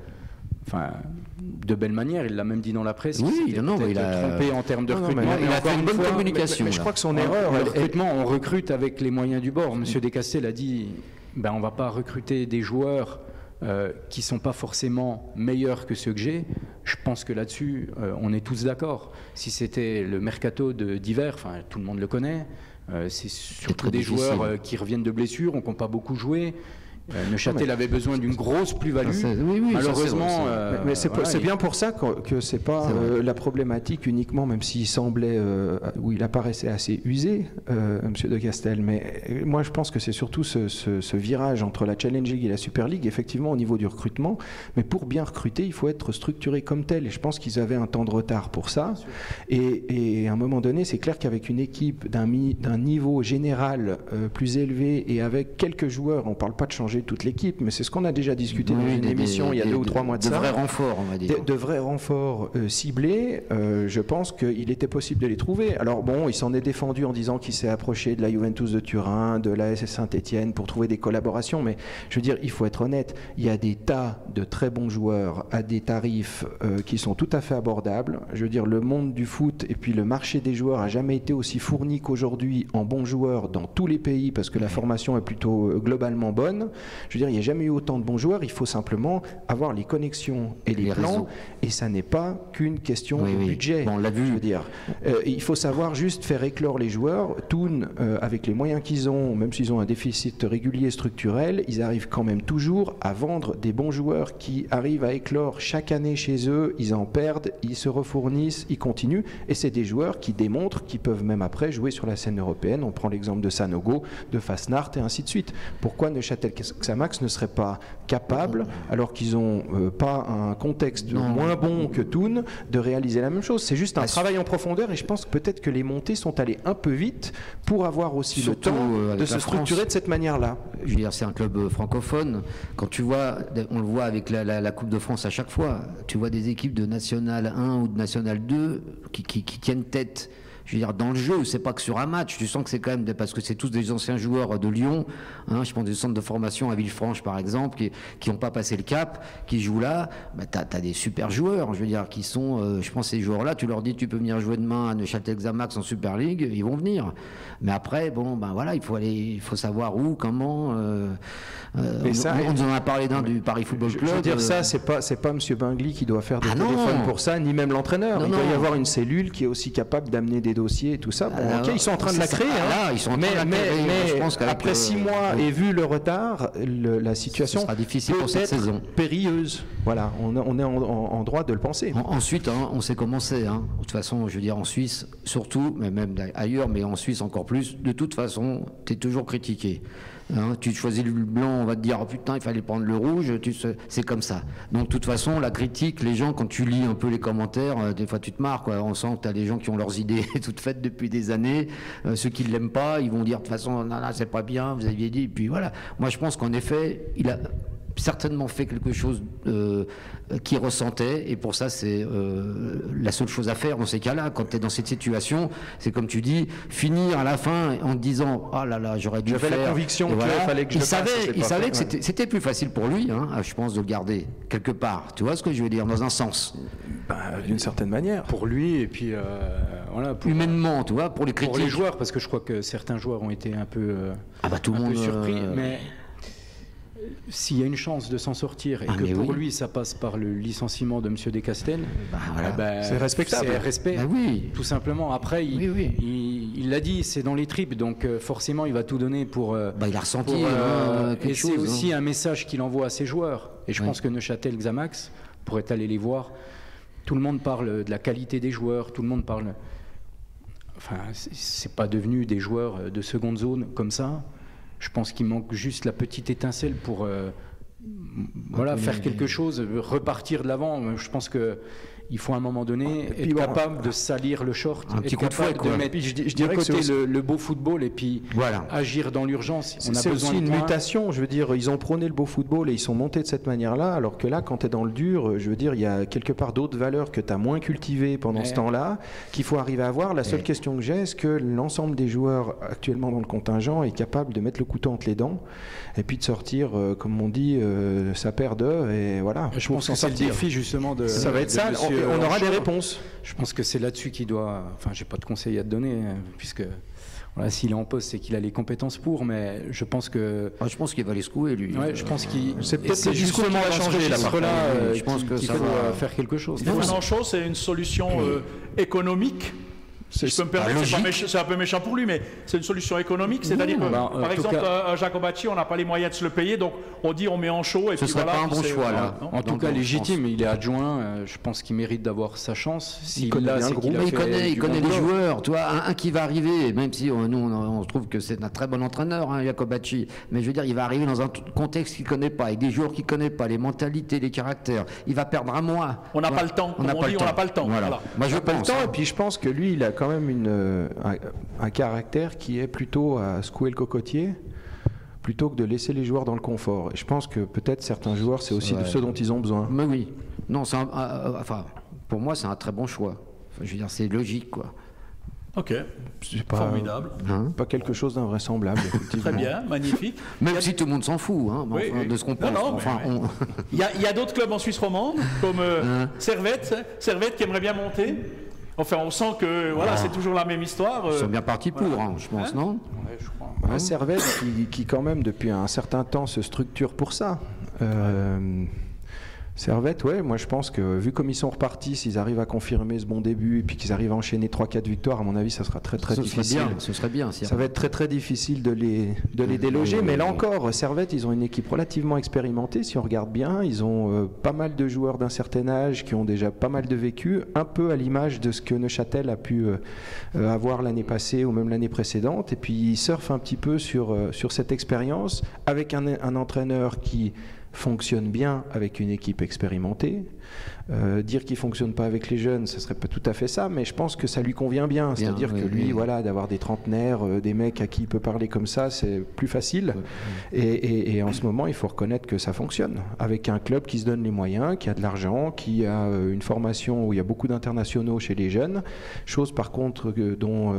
enfin, de belle manière, il l'a même dit dans la presse.
Oui, il, non,
il a trompé en termes de recrutement.
il a fait une bonne communication.
Mais, je crois que son erreur, le recrutement, on recrute avec les moyens du bord. Monsieur Descastel a dit, ben, on va pas recruter des joueurs euh, qui sont pas forcément meilleurs que ceux que j'ai, je pense que là-dessus, euh, on est tous d'accord. Si c'était le mercato d'hiver, enfin tout le monde le connaît, euh, c'est surtout des joueurs qui reviennent de blessures, on ne pas beaucoup jouer. Euh, Neuchâtel avait besoin d'une grosse plus-value. Malheureusement,
mais, c'est bien pour ça que, que c'est pas euh, la problématique uniquement, même s'il semblait euh, où il apparaissait assez usé, Monsieur de Castel. Mais moi, je pense que c'est surtout ce, virage entre la Challenge League et la Super League, effectivement, au niveau du recrutement. Mais pour bien recruter, il faut être structuré comme tel. Et je pense qu'ils avaient un temps de retard pour ça. Et, et, à un moment donné, c'est clair qu'avec une équipe d'un niveau général plus élevé et avec quelques joueurs, on ne parle pas de changer toute l'équipe, mais c'est ce qu'on a déjà discuté dans une émission il y a deux ou trois mois de,
de
ça.
Vrais renforts, on va dire.
De, vrais renforts euh, ciblés, euh, je pense qu'il était possible de les trouver. Alors bon, il s'en est défendu en disant qu'il s'est approché de la Juventus de Turin, de la SS Saint-Etienne pour trouver des collaborations, mais je veux dire, il faut être honnête, il y a des tas de très bons joueurs à des tarifs euh, qui sont tout à fait abordables. Je veux dire, le monde du foot et puis le marché des joueurs a jamais été aussi fourni qu'aujourd'hui en bons joueurs dans tous les pays parce que la formation est plutôt globalement bonne. Je veux dire, il n'y a jamais eu autant de bons joueurs. Il faut simplement avoir les connexions et les, plans. Et ça n'est pas qu'une question de budget.
on l'a vu.
Je veux dire, euh, il faut savoir juste faire éclore les joueurs. Toon, euh, avec les moyens qu'ils ont, même s'ils ont un déficit régulier structurel, ils arrivent quand même toujours à vendre des bons joueurs qui arrivent à éclore chaque année chez eux. Ils en perdent, ils se refournissent, ils continuent. Et c'est des joueurs qui démontrent qu'ils peuvent même après jouer sur la scène européenne. On prend l'exemple de Sanogo, de Fasnart et ainsi de suite. Pourquoi Neuchâtel Xamax ne serait pas capable, alors qu'ils n'ont euh, pas un contexte moins bon que Toon, de réaliser la même chose. C'est juste un travail en profondeur et je pense peut-être que les montées sont allées un peu vite pour avoir aussi le temps euh, de se structurer de cette manière-là.
Je veux dire, c'est un club euh, francophone. Quand tu vois, on le voit avec la, Coupe de France à chaque fois, tu vois des équipes de National 1 ou de National 2 qui tiennent tête je veux dire, dans le jeu, c'est pas que sur un match, tu sens que c'est quand même, parce que c'est tous des anciens joueurs de Lyon, hein, je pense des centres de formation à Villefranche par exemple, qui n'ont pas passé le cap, qui jouent là, bah, tu as, des super joueurs, je veux dire, qui sont, euh, je pense ces joueurs-là, tu leur dis tu peux venir jouer demain à Neuchâtel Xamax en Super League, ils vont venir. Mais après, bon, ben voilà, il faut aller, il faut savoir où, comment. Euh, euh, on, ça, on, en a parlé d'un du Paris Football Club.
Je veux dire, ça, c'est pas, c'est pas Monsieur Bingli qui doit faire des ah téléphones pour ça, ni même l'entraîneur. Il doit y avoir une cellule qui est aussi capable d'amener des dossiers et tout ça. Bon, ils sont en train de la créer. Hein.
ils sont en train mais, de la créer.
Mais, je pense après six mois et vu le retard, la situation
sera difficile pour cette saison.
Périlleuse. Voilà, on, on est en, droit de le penser.
ensuite, hein, on sait comment c'est. Hein. De toute façon, je veux dire, en Suisse, surtout, mais même ailleurs, mais en Suisse encore plus, de toute façon, tu es toujours critiqué. Hein, tu choisis le blanc, on va te dire oh, putain, il fallait prendre le rouge, c'est comme ça. Donc, de toute façon, la critique, les gens, quand tu lis un peu les commentaires, euh, des fois tu te marres. On sent que tu as des gens qui ont leurs idées toutes faites depuis des années. Euh, ceux qui ne l'aiment pas, ils vont dire de toute façon, non, non, c'est pas bien, vous aviez dit. Et puis voilà. Moi, je pense qu'en effet, il a certainement fait quelque chose euh, qu'il ressentait, et pour ça, c'est euh, la seule chose à faire dans ces cas-là. Quand tu es dans cette situation, c'est comme tu dis, finir à la fin en te disant Ah là là, j'aurais dû
J'avais la conviction qu'il fallait que je
il savait, il savait que c'était plus facile pour lui, hein, je pense, de le garder quelque part. Tu vois ce que je veux dire, dans un sens
bah, D'une certaine manière.
Pour lui, et puis euh, voilà.
Humainement, tu vois, pour les critiques.
Pour les joueurs, parce que je crois que certains joueurs ont été un peu,
ah bah, tout le monde,
surpris. Mais s'il y a une chance de s'en sortir et ah, que pour lui ça passe par le licenciement de M. Descastel,
bah, eh ben, c'est respectable.
C'est respect,
bah oui.
tout simplement. Après, il l'a dit, c'est dans les tripes, donc euh, forcément il va tout donner pour.
Euh, bah, il a ressenti
euh, et c'est aussi hein. un message qu'il envoie à ses joueurs. Et je pense que Neuchâtel, Xamax pourrait aller les voir tout le monde parle de la qualité des joueurs, tout le monde parle. Enfin, c'est- c'est pas devenu des joueurs de seconde zone comme ça. Je pense qu'il manque juste la petite étincelle pour euh, voilà, faire quelque chose, repartir de l'avant. Je pense que il faut à un moment donné
puis
être
bon,
capable de salir le short,
un petit
être
coup de fouet,
capable de mettre
Puis je dis- je dirais
côté
aussi-
le, le beau football et puis
Voilà.
agir dans l'urgence. On a
C'est
besoin
aussi une mutation, je veux dire, ils ont prôné le beau football et ils sont montés de cette manière-là, alors que là, quand tu es dans le dur, je veux dire, il y a quelque part d'autres valeurs que tu as moins cultivées pendant
Ouais.
ce temps-là, qu'il faut arriver à voir. La seule
Ouais.
question que j'ai, est-ce que l'ensemble des joueurs actuellement dans le contingent est capable de mettre le couteau entre les dents et puis de sortir, euh, comme on dit, euh, sa paire d'œufs et voilà.
Je pense
s'en
que c'est le défi justement de.
Ça va être
de
ça, on, on aura des réponses.
Je pense que c'est là-dessus qu'il doit. Enfin, j'ai pas de conseils à te donner, hein, puisque voilà, s'il est en poste, c'est qu'il a les compétences pour. Mais je pense que.
Ah, je pense qu'il va les secouer, lui.
Ouais, je pense qu'il.
C'est
et
peut-être
justement
qui va
dans ce
changer, là,
euh,
Je pense
qu'il-
que
qu'il
ça
faut
va-
euh, faire quelque chose.
Anchaud, c'est une solution euh, économique. Si je peux me permettre, c'est un peu méchant pour lui, mais c'est une solution économique. C'est-à-dire que,
bah,
par exemple,
cas-
un Jacobacci, on n'a pas les moyens de se le payer, donc on dit on met en chaud et
Ce
puis
serait
voilà.
pas un bon choix, là.
non
En tout cas, légitime, il est adjoint. euh, je pense qu'il mérite d'avoir sa chance.
Connaît bien groupe.
il connaît, il les joueurs, tu vois, un, un qui va arriver, même si euh, nous on, on trouve que c'est un très bon entraîneur, hein, Jacobacci, mais je veux dire, il va arriver dans un contexte qu'il connaît pas, avec des joueurs qu'il connaît pas, les mentalités, les caractères. Il va perdre un mois.
On n'a pas le temps, on dit, on n'a pas le temps.
Moi je
pas le
pense.
temps,
hein.
et puis je pense que lui, il a quand même une, euh, un, un caractère qui est plutôt à secouer le cocotier plutôt que de laisser les joueurs dans le confort. Et je pense que peut-être certains joueurs, c'est aussi de
Ouais.
ce dont ils ont besoin.
Mais oui. Non, c'est un- euh, enfin, pour moi, c'est un très bon choix. Enfin, je veux dire, c'est logique, quoi.
Ok,
C'est pas,
formidable.
Hein
pas quelque chose d'invraisemblable.
Très bien, magnifique.
Même si tout le monde s'en fout, hein, mais
Oui,
enfin,
oui.
de ce qu'on pense.
non, mais-
enfin,
mais-
on-
Il y a, il y a d'autres clubs en Suisse romande, comme euh,
Hein
Servette, Servette qui aimerait bien monter. Enfin, on sent que voilà, c'est toujours la même histoire.
ils
euh,
sont bien partis pour,
voilà.
hein, je pense,
Hein
non
Un Servette qui, qui, quand même, depuis un certain temps, se structure pour ça. Euh, Servette, ouais, moi je pense que vu comme ils sont repartis, s'ils arrivent à confirmer ce bon début et puis qu'ils arrivent à enchaîner 3-4 victoires, à mon avis, ça sera très très
Ce serait
difficile.
bien, ce serait bien.
Ça va être très très difficile de les, de les déloger, mais là encore, Servette, ils ont une équipe relativement expérimentée, si on regarde bien. Ils ont euh, pas mal de joueurs d'un certain âge qui ont déjà pas mal de vécu, un peu à l'image de ce que Neuchâtel a pu euh, euh, avoir l'année passée ou même l'année précédente. Et puis ils surfent un petit peu sur, euh, sur cette expérience avec un, un entraîneur qui fonctionne bien avec une équipe expérimentée. Euh, dire qu'il fonctionne pas avec les jeunes, ce serait pas tout à fait ça, mais je pense que ça lui convient bien.
Bien,
C'est-à-dire
oui,
que lui,
oui.
voilà, d'avoir des trentenaires, euh, des mecs à qui il peut parler comme ça, c'est plus facile. Et, et- et en ce moment, il faut reconnaître que ça fonctionne. Avec un club qui se donne les moyens, qui a de l'argent, qui a euh, une formation où il y a beaucoup d'internationaux chez les jeunes, chose par contre dont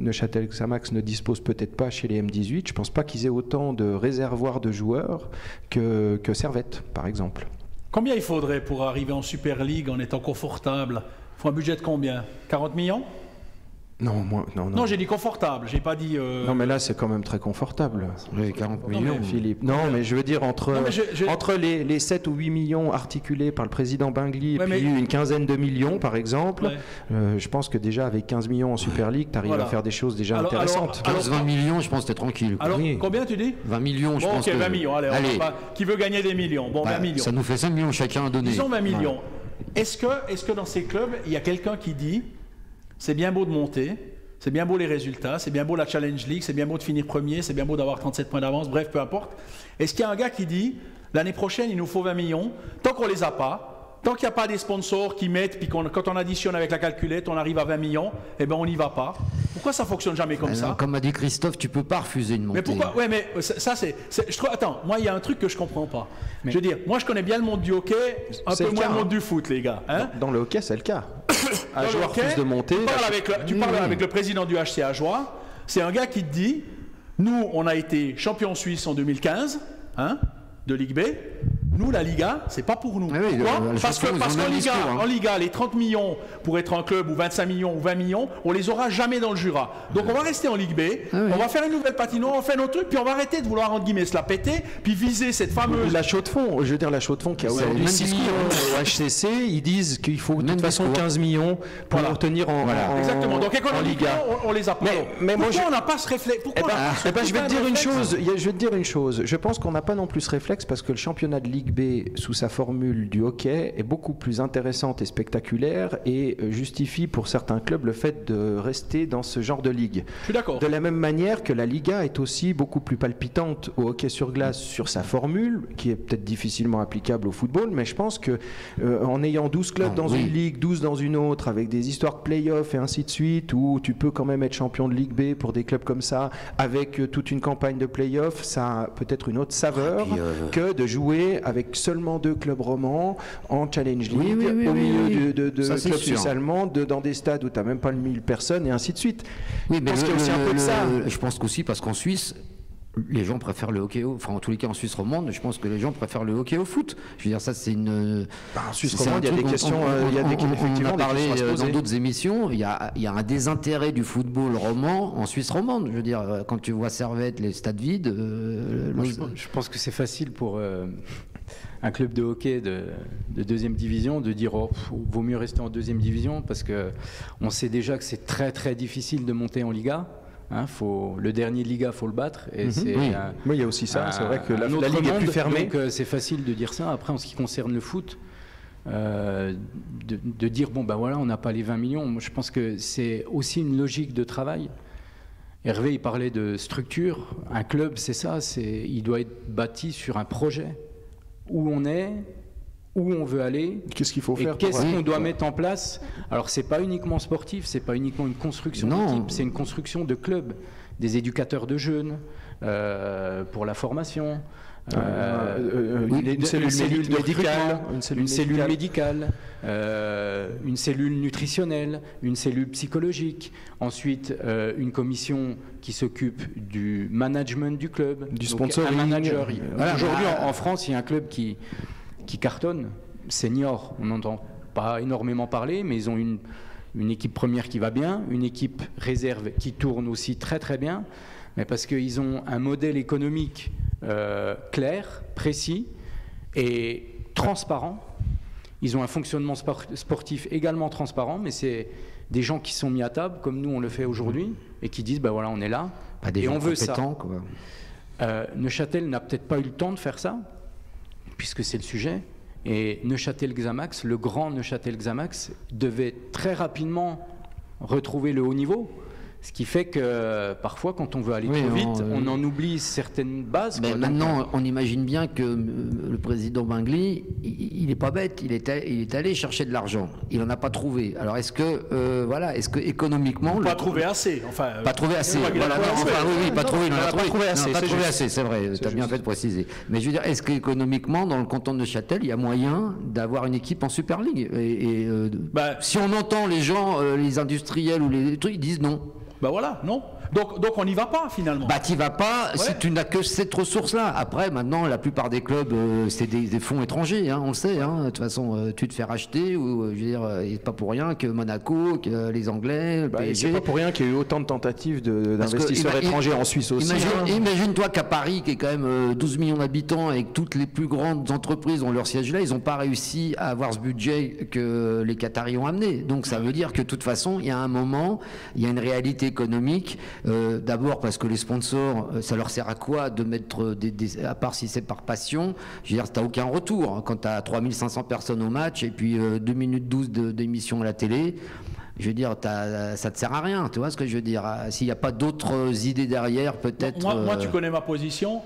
Neuchâtel Xamax ne dispose peut-être pas chez les M18. Je pense pas qu'ils aient autant de réservoirs de joueurs que, que Servette, par exemple.
Combien il faudrait pour arriver en Super League en étant confortable? Il faut un budget de combien? 40 millions?
Non, moi, non, non.
Non, j'ai dit confortable, j'ai pas dit. euh,
Non, mais là, c'est quand même très confortable.
Oui, 40
Non,
millions.
mais-
Philippe. Non, mais je veux dire, entre,
Non, mais je- je-
entre les, les 7 ou 8 millions articulés par le président Bingli et
Ouais,
puis
mais-
une quinzaine de millions, par exemple,
Ouais.
euh, je pense que déjà avec 15 millions en Super League, tu arrives
Voilà.
à faire des choses déjà
Alors-
intéressantes.
alors-
15-20 millions, je pense que t'es tranquille.
Alors,
Oui.
combien tu dis?
20 millions, je
Bon,
pense
ok,
que...
20 millions. Allez,
Allez,
va qui veut gagner des millions? Bon,
bah,
20 millions.
ça nous fait 5 millions chacun à donner.
Disons 20 millions. Est-ce que, est que dans ces clubs, il y a quelqu'un qui dit c'est bien beau de monter, c'est bien beau les résultats, c'est bien beau la Challenge League, c'est bien beau de finir premier, c'est bien beau d'avoir 37 points d'avance, bref, peu importe. Est-ce qu'il y a un gars qui dit l'année prochaine, il nous faut 20 millions, tant qu'on les a pas, tant qu'il n'y a pas des sponsors qui mettent, puis quand on additionne avec la calculette, on arrive à 20 millions, eh ben on n'y va pas. Pourquoi ça fonctionne jamais comme
Alors,
ça?
Comme a dit Christophe, tu peux pas refuser une montée.
mais pourquoi? Ouais, mais ça, ça, c'est, c'est- je trouve. Attends, moi, il y a un truc que je comprends pas. Je veux dire, moi, je connais bien le monde du hockey, un
C'est
peu
le
moins
cas,
le monde
hein.
du foot, les gars. Hein
Dans le hockey, c'est le cas. Un
Dans
joueur refuse de monter.
Tu parles, avec le, tu parles
Oui, oui.
avec le président du HC Ajoie. C'est un gars qui te dit nous, on a été champion suisse en 2015, hein, de Ligue B. Nous, la Liga, c'est pas pour nous.
Ah oui,
Pourquoi
le- le
Parce que qu'en Liga,
hein.
en Liga, les 30 millions pour être un club ou 25 millions ou 20 millions, on les aura jamais dans le Jura. Donc on va rester en Ligue B.
Ah oui.
On va faire une nouvelle patinoire, on fait nos trucs, puis on va arrêter de vouloir entre guillemets se la péter, puis viser cette fameuse
La chaux de fond, je veux dire la chaux de fond qui a aujourd'hui
le même
6
discours.
millions au HCC, ils disent qu'il faut de
Même
toute façon
discours.
15 millions pour
Voilà.
obtenir en, en-
Exactement. Donc
en
économiquement,
Liga.
on, on les a pas.
Mais- moi, je-
on n'a pas ce réflexe Pourquoi
Eh ben,
on a
eh ben, je vais te dire une chose. Je vais te dire une chose. Je pense qu'on n'a pas non plus ce réflexe parce que le championnat de Ligue Ligue B sous sa formule du hockey est beaucoup plus intéressante et spectaculaire et euh, justifie pour certains clubs le fait de rester dans ce genre de ligue.
Je suis d'accord.
De la même manière que la Liga est aussi beaucoup plus palpitante au hockey sur glace sur sa formule, qui est peut-être difficilement applicable au football, mais je pense que euh, en ayant 12 clubs
Ah,
dans
oui.
une ligue, 12 dans une autre, avec des histoires de play-off et ainsi de suite, où tu peux quand même être champion de Ligue B pour des clubs comme ça, avec euh, toute une campagne de play-off, ça a peut-être une autre saveur
puis, euh,
que de jouer avec seulement deux clubs romans en Challenge League,
Oui, oui, oui,
au milieu de, de- de
Ça,
clubs suisses allemands, de- dans des stades où tu n'as même pas le 1000 personnes, et ainsi de suite.
Oui,
Je
mais
pense
le-
qu'il y a aussi un
le-
peu de
le-
ça.
Je pense qu'aussi parce qu'en Suisse, les gens préfèrent le hockey, au, enfin en tous les cas en Suisse romande, je pense que les gens préfèrent le hockey au foot. Je veux dire, ça c'est une.
Bah, en Suisse romande, il y a des
on-
questions,
on-
euh, il y a des-
on- a parlé
questions à se
euh, dans d'autres émissions, il y, a, il y a un désintérêt du football roman en Suisse romande. Je veux dire, euh, quand tu vois Servette, les stades vides. euh,
Moi,
le-
je, je pense que c'est facile pour euh, un club de hockey de, de deuxième division de dire oh, pff, vaut mieux rester en deuxième division parce que on sait déjà que c'est très très difficile de monter en Liga. Hein, faut, le dernier de Liga, faut le battre. Et c'est
Oui.
un-
Oui, il y a aussi ça. C'est vrai que la, la ligue est plus fermée.
Donc euh, c'est facile de dire ça. Après, en ce qui concerne le foot, euh, de, de dire bon ben voilà, on n'a pas les 20 millions. Moi, je pense que c'est aussi une logique de travail. Hervé, il parlait de structure. Un club, c'est ça. C'est, il doit être bâti sur un projet. Où on est, où on veut aller,
Qu'est-ce qu'il faut faire
qu'est-ce qu'on doit mettre en place Alors, c'est pas uniquement sportif, c'est pas uniquement une construction d'équipe, c'est une construction de club, des éducateurs de jeunes euh, pour la formation.
Euh, euh, une, cellule médicale, une cellule
une cellule
médicale.
médicale, euh, une cellule nutritionnelle, une cellule psychologique, ensuite euh, une commission qui s'occupe du management du club,
Du sponsoring.
un manager. Il-
Voilà.
Aujourd'hui en, en France, il y a un club qui, qui cartonne, senior, on n'entend pas énormément parler, mais ils ont une, une équipe première qui va bien, une équipe réserve qui tourne aussi très très bien, mais parce qu'ils ont un modèle économique euh, clair, précis et transparent. Ils ont un fonctionnement spor- sportif également transparent, mais c'est des gens qui sont mis à table, comme nous on le fait aujourd'hui, et qui disent, ben voilà, on est là,
Pas des
et
gens
on veut ça.
quoi.
Euh, Neuchâtel n'a peut-être pas eu le temps de faire ça, puisque c'est le sujet. Et Neuchâtel-Xamax, le grand Neuchâtel-Xamax, devait très rapidement retrouver le haut niveau. Ce qui fait que euh, parfois, quand on veut aller
Oui,
trop
on,
vite,
euh,
on en oublie certaines bases.
Mais
quoi. Donc,
maintenant, on imagine bien que euh, le président Bingli, il n'est pas bête, il est, allé, il est allé chercher de l'argent. Il n'en a pas trouvé. Alors est-ce que, euh, voilà, est-ce que économiquement,
Pas
le-
trouvé assez. Enfin, euh,
pas trouvé assez. Voilà,
pas
non, enfin, oui, oui, pas trouvé, il en a trouvé.
trouvé assez,
pas
c'est
trouvé assez, c'est vrai. Tu as bien fait de préciser. Mais je veux dire, est-ce qu'économiquement, dans le canton de Châtel, il y a moyen d'avoir une équipe en Super League? Et, et, euh,
Bah,
si on entend les gens, euh, les industriels ou les trucs, ils disent non.
Bah voilà, non. Donc, donc on n'y va pas finalement.
Bah t'y vas pas si tu n'as que cette ressource-là. Après, maintenant, la plupart des clubs, euh, c'est des, des fonds étrangers, hein, on le sait. hein. De toute façon, euh, tu te fais racheter, ou euh, je veux dire, euh, il n'est pas pour rien que Monaco, que euh, les Anglais, le
Bah,
PSG.
c'est pas pour rien qu'il y a eu autant de tentatives de-
Parce que
d'investisseurs étrangers en Suisse aussi.
Imagine,
hein.
Imagine-toi qu'à Paris, qui est quand même euh, 12 millions d'habitants, et que toutes les plus grandes entreprises ont leur siège là, ils n'ont pas réussi à avoir ce budget que les Qataris ont amené. Donc ça veut dire que de toute façon, il y a un moment, il y a une réalité économique. euh, D'abord parce que les sponsors, euh, ça leur sert à quoi de mettre des, des- à part si c'est par passion, je veux dire, t'as aucun retour hein, quand tu as 3500 personnes au match et puis euh, 2 minutes 12 de- d'émission à la télé. Je veux dire, t'as- ça te sert à rien, tu vois ce que je veux dire. Ah, S'il n'y a pas d'autres idées derrière, peut-être.
Moi, moi,
euh,
tu connais ma position.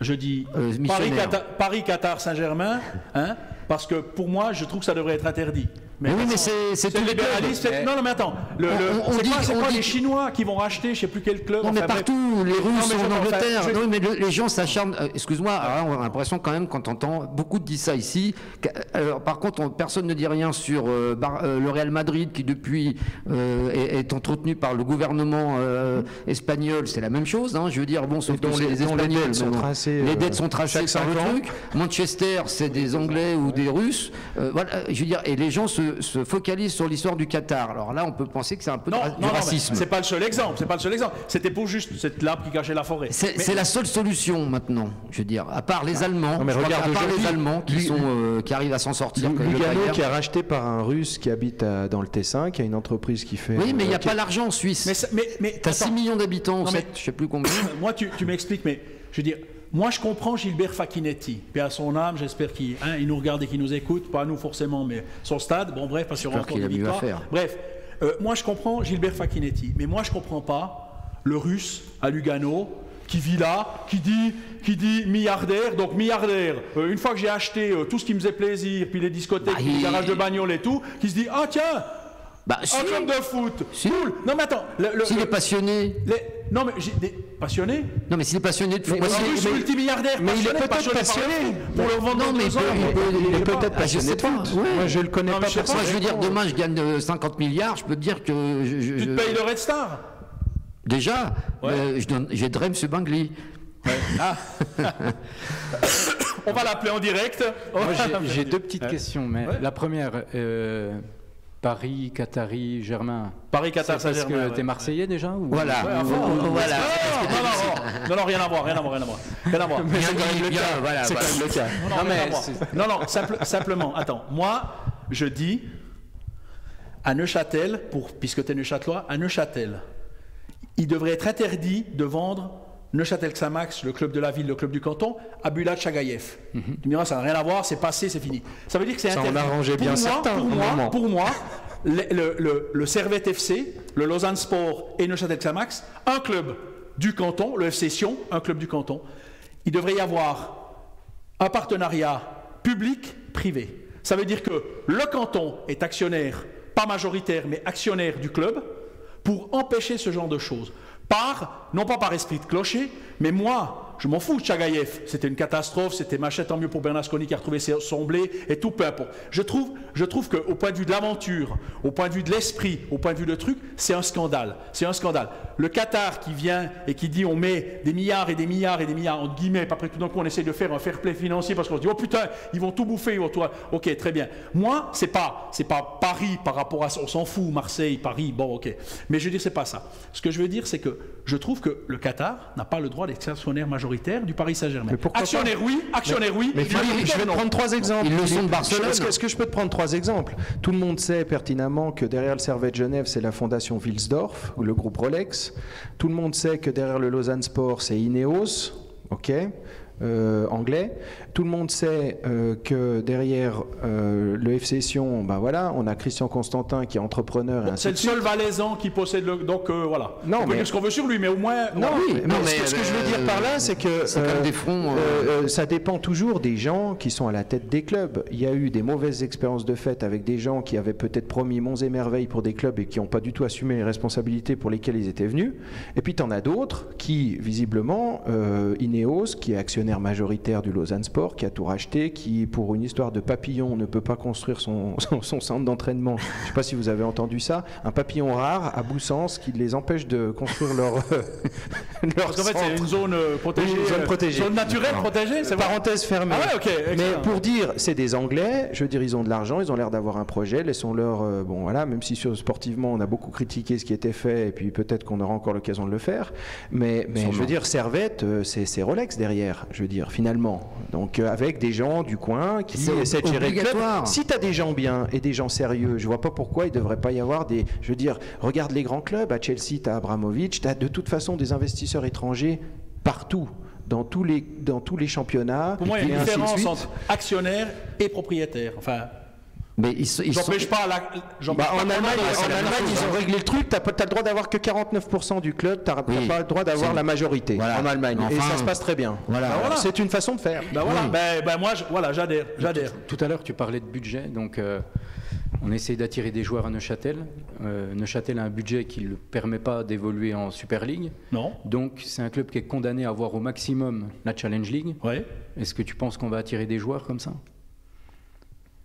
Je dis
Euh,
Paris. Qatar, Paris, Qatar, Saint-Germain, hein, parce que pour moi, je trouve que ça devrait être interdit.
Mais oui, mais c'est- tous les clubs.
Non, non, mais attends. Le, le-
On- dit-
pas, c'est pas
dit-
les Chinois qui vont racheter, je sais plus quel club.
Non, mais
enfin, bref.
partout, les Russes
mais
sont en
enfin,
Angleterre.
je-
Non, mais le- les gens s'acharnent. euh, Excuse-moi, alors là, on a l'impression quand même, quand on entend, beaucoup de disent ça ici. que- alors, par contre, on- personne ne dit rien sur euh, Bar- euh, le Real Madrid qui, depuis, euh, est, est entretenu par le gouvernement euh, espagnol. C'est la même chose. hein, je veux dire, bon, sauf
dont
que
les-
les
dont les
Espagnols.
dettes sont
mais bon,
tracées,
Les
euh,
dettes sont tracées par le truc. Manchester, c'est des Anglais ou des Russes. Euh, voilà, je veux dire, et les gens se, se focalisent sur l'histoire du Qatar. Alors là, on peut penser que c'est un peu de
Non,
ra-
non,
du racisme.
c'est pas le seul exemple. C'est pas le seul exemple. C'était pour juste cette l'arbre qui cachait la forêt.
C'est
Mais-
c'est la seule solution maintenant, je veux dire. À part les Allemands,
Non, mais regarde
part les Allemands qui,
lui-
sont, euh, qui arrivent à s'en sortir.
Lugano qui est racheté par un Russe qui habite à- dans le Tessin, qui a une entreprise qui fait.
Oui, mais il n'y a
euh, qui-
pas l'argent en Suisse.
Mais, ça- mais, mais
T'as
attends.
6 millions d'habitants, ou
Non, mais-
7, je sais plus combien.
Moi, tu, tu m'expliques, mais je veux dire, Moi, je comprends Gilbert Facchinetti. Puis à son âme, j'espère qu'il hein, il nous regarde et qu'il nous écoute. Pas nous forcément, mais son stade. Bon, bref, parce qu'il encore des victoires. Bref, euh, moi, je comprends Gilbert Facchinetti. Mais moi, je comprends pas le russe à Lugano qui vit là, qui dit, qui dit milliardaire. Donc, milliardaire, euh, une fois que j'ai acheté euh, tout ce qui me faisait plaisir, puis les discothèques,
Bah,
puis les garages de bagnole et tout, qui se dit Ah, tiens,
Bah, si,
un club de foot.
Si.
Cool. Non, mais attends. le- le-
s'il
le-
est passionné.
les- Non, mais j'ai des passionnés.
Non, mais s'il est passionné de foot.
Mais russe
mais-
multimilliardaire,
mais il est peut-être
passionné Pour le vendre
Non, mais il
est
peut-
peut-être
ah, je
passionné
sais
de
pas.
foot.
Ouais.
Moi, je le connais
Non, mais
pas
je sais pas.
Moi, je veux dire, demain, je gagne euh, 50 milliards, je peux te dire que. Je, je-
Tu te payes le Red Star
Déjà,
Ouais.
euh, je donne- j'aiderai M. Bangli.
On va l'appeler en direct.
Moi, j'ai- j'ai deux petites questions. Mais
Ouais.
la première, euh, Paris, Qatari, Germain.
Paris-Qatar,
C'est parce
Saint-Germain.
que
ouais.
t'es Marseillais déjà ou...
Voilà.
Ouais,
voilà.
Non, non, non, non, non, rien à voir, rien à voir, rien à voir. Rien à voir.
Voilà,
C'est quand même le cas.
Non, non,
mais
non, non, simple- simplement, attends, moi, je dis à Neuchâtel, pour, puisque tu es Neuchâtelois, à Neuchâtel, il devrait être interdit de vendre Neuchâtel-Xamax, le club de la ville, le club du canton, à Bulat Chagaïev. Tu me diras, ça n'a rien à voir, c'est passé, c'est fini. Ça veut dire que c'est
Ça en
interdit.
arrangeait
Pour
bien
moi,
certains,
Pour moi,
moment.
pour moi le, le, le- le Servette FC, le Lausanne Sport et Neuchâtel-Xamax, un club du canton, le FC Sion, un club du canton, il devrait y avoir un partenariat public-privé. Ça veut dire que le canton est actionnaire, pas majoritaire, mais actionnaire du club, pour empêcher ce genre de choses. Par, non pas par esprit de clocher, mais moi, je m'en fous de Chagaïev. C'était une catastrophe, c'était machin, tant mieux pour Bernasconi qui a retrouvé son blé et tout, peu importe. Je trouve, je trouve qu'au point de vue de l'aventure, au point de vue de l'esprit, au point de vue de truc, c'est un scandale. C'est un scandale. Le Qatar qui vient et qui dit on met des milliards et des milliards et des milliards, entre guillemets, après tout d'un coup on essaie de faire un fair play financier parce qu'on se dit oh putain, ils vont tout bouffer. Ok, très bien. Moi, c'est pas, c'est pas Paris par rapport à ça, on s'en fout, Marseille, Paris, bon ok. Mais je veux dire, c'est pas ça. Ce que je veux dire, c'est que je trouve que le Qatar n'a pas le droit d'être actionnaire majoritaire du Paris Saint-Germain. Actionnaire oui, actionnaire oui,
Mais je vais prendre trois exemples.
Ils le sont de. Barcelone.
Est-ce que, je peux te prendre trois exemples? Tout le monde sait pertinemment que derrière le Servette Genève, c'est la fondation Wilsdorf ou le groupe Rolex. Tout le monde sait que derrière le Lausanne Sport, c'est Ineos, ok, euh, anglais. Tout le monde sait euh, que derrière euh, le FC Sion, ben voilà, on a Christian Constantin qui est entrepreneur. et ainsi
C'est le seul Valaisan qui possède le. Donc euh, voilà.
Non,
on peut
mais-
dire ce qu'on veut sur lui, mais au moins.
Non,
voilà.
mais,
non,
ce,
mais,
que, ce que je veux dire
euh,
par là, c'est que euh,
des fronts, euh,
euh, euh, ça dépend toujours des gens qui sont à la tête des clubs. Il y a eu des mauvaises expériences de fait avec des gens qui avaient peut-être promis monts et merveilles pour des clubs et qui n'ont pas du tout assumé les responsabilités pour lesquelles ils étaient venus. Et puis tu en as d'autres qui, visiblement, euh, Ineos, qui est actionnaire majoritaire du Lausanne Sport, qui a tout racheté, qui, pour une histoire de papillon, ne peut pas construire son, son- son centre d'entraînement. Je ne sais pas si vous avez entendu ça. Un papillon rare à Boussens qui les empêche de construire leur, leur
Parce qu'en fait, c'est une zone euh, protégée.
Une zone
euh,
protégée.
Zone naturelle protégée, c'est.
Parenthèse fermée.
Ah ouais.
Mais pour dire, c'est des Anglais, je veux dire, ils ont de l'argent, ils ont l'air d'avoir un projet, laissons-leur, euh, bon voilà, même si sur, sportivement on a beaucoup critiqué ce qui était fait, et puis peut-être qu'on aura encore l'occasion de le faire, mais, mais je veux dire, Servette, euh, c'est c'est Rolex derrière, je veux dire, finalement. Donc euh, avec des gens du coin qui essaient de gérer le club. Si tu as des gens bien et des gens sérieux, je vois pas pourquoi il devrait pas y avoir des, je veux dire, regarde les grands clubs, à Chelsea, tu as Abramovich, tu as de toute façon des investisseurs étrangers partout. Dans tous, les, dans tous les championnats.
Pour moi, il y a une différence entre actionnaire et propriétaire. Enfin,
Mais ils, ils sont-
pas la.
Bah, en Allemagne, en ils ont
hein.
réglé le truc. Tu as, le droit d'avoir que 49% du club. Tu n'as
Oui.
pas le droit d'avoir la majorité
Voilà.
en Allemagne. et ça se passe très bien.
voilà.
Bah, voilà.
C'est une façon de faire.
Ben voilà,
Oui.
ben moi, je- voilà, j'adhère, j'adhère.
Tout à l'heure, tu parlais de budget, donc euh, on essaye d'attirer des joueurs à Neuchâtel. Euh, Neuchâtel a un budget qui ne le permet pas d'évoluer en Super League.
Non
Donc c'est un club qui est condamné à avoir au maximum la Challenge League.
Ouais.
Est-ce que tu penses qu'on va attirer des joueurs comme ça?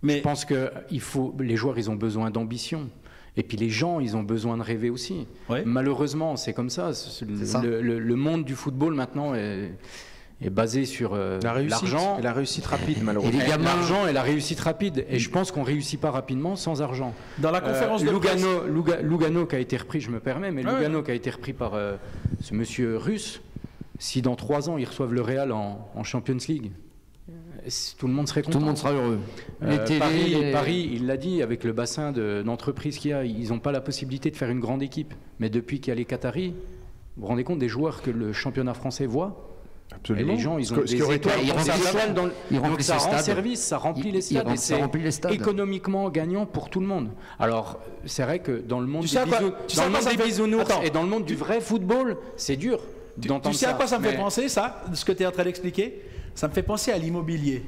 Mais
Je pense que il faut, les joueurs, ils ont besoin d'ambition. Et puis les gens, ils ont besoin de rêver aussi.
Ouais.
Malheureusement, c'est comme ça. Le,
ça.
le- le- le monde du football maintenant est, est basé sur euh,
La
l'argent,
et la réussite rapide, malheureusement.
Les
et
gamins-
l'argent et la réussite rapide. Et je pense qu'on réussit pas rapidement sans argent.
dans la conférence
Euh,
de presse.
Lugano, Luga- Lugano qui a été repris, je me permets, mais
Ah ouais.
Lugano qui a été repris par euh, ce monsieur russe, si dans trois ans ils reçoivent le Real en, en Champions League, euh, tout le monde serait content.
tout le monde sera heureux.
Euh,
les télés,
Paris,
les-
Paris, il l'a dit, avec le bassin de- d'entreprises qu'il y a, ils n'ont pas la possibilité de faire une grande équipe. Mais depuis qu'il y a les Qataris, vous vous rendez compte des joueurs que le championnat français voit?
Absolument.
Et les gens, ils ont
que-
des étoiles,
Ils remplissent-
dans le-
ils
donc
remplissent
ça rend
stades.
service, ça remplit les
ils
stades et
ça
c'est
remplit les stades.
économiquement gagnant pour tout le monde. Alors, c'est vrai que dans le monde
Tu
des, bisou-
tu
dans le monde
fait-
bisounours
Attends.
et dans le monde du vrai football, c'est dur
Tu
d'entendre
sais à quoi ça me fait penser, ça, ce que tu es en train d'expliquer? Ça me fait penser à l'immobilier.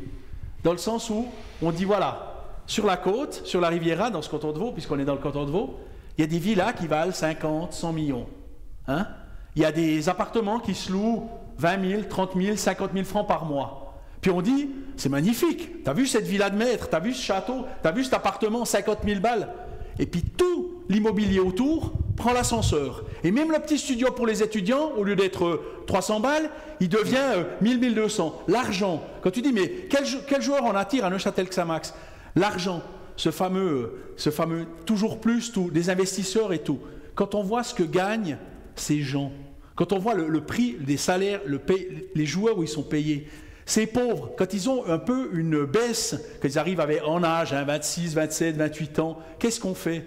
Dans le sens où on dit voilà, sur la côte, sur la Riviera, dans ce canton de Vaud, puisqu'on est dans le canton de Vaud, il y a des villas qui valent 50, 100 millions. Hein il y a des appartements qui se louent 20 000, 30 000, 50 000 francs par mois. Puis on dit, c'est magnifique, t'as vu cette villa de maître, t'as vu ce château, t'as vu cet appartement, 50 000 balles. Et puis tout l'immobilier autour prend l'ascenseur. Et même le petit studio pour les étudiants, au lieu d'être euh, 300 balles, il devient euh, 1000, 1200. L'argent, quand tu dis, mais quel, jou- quel joueur en attire à Neuchâtel-Xamax? L'argent, ce fameux, euh, ce fameux toujours plus, tout, des investisseurs et tout. Quand on voit ce que gagnent ces gens, quand on voit le, prix des salaires, le les joueurs où ils sont payés, ces pauvres, quand ils ont un peu une baisse, qu'ils arrivent avec, en âge, hein, 26, 27, 28 ans, qu'est-ce qu'on fait?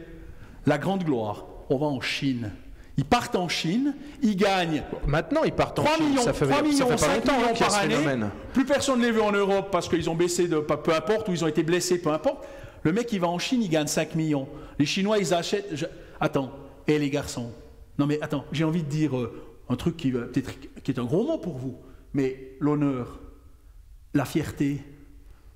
La grande gloire, on va en Chine. Ils partent en Chine, ils gagnent
Maintenant, ils partent en
3
Chine.
millions,
ça fait,
3
ça
millions,
fait
5
longtemps
millions
hein,
par année.
phénomène.
Plus personne ne les veut en Europe parce qu'ils ont baissé de peu peu importe, ou ils ont été blessés, peu importe. Le mec, il va en Chine, il gagne 5 millions. Les Chinois, ils achètent. je- Attends, et les garçons Non, mais attends, j'ai envie de dire euh, un truc qui, va peut-être qui est un gros mot pour vous, mais l'honneur, la fierté.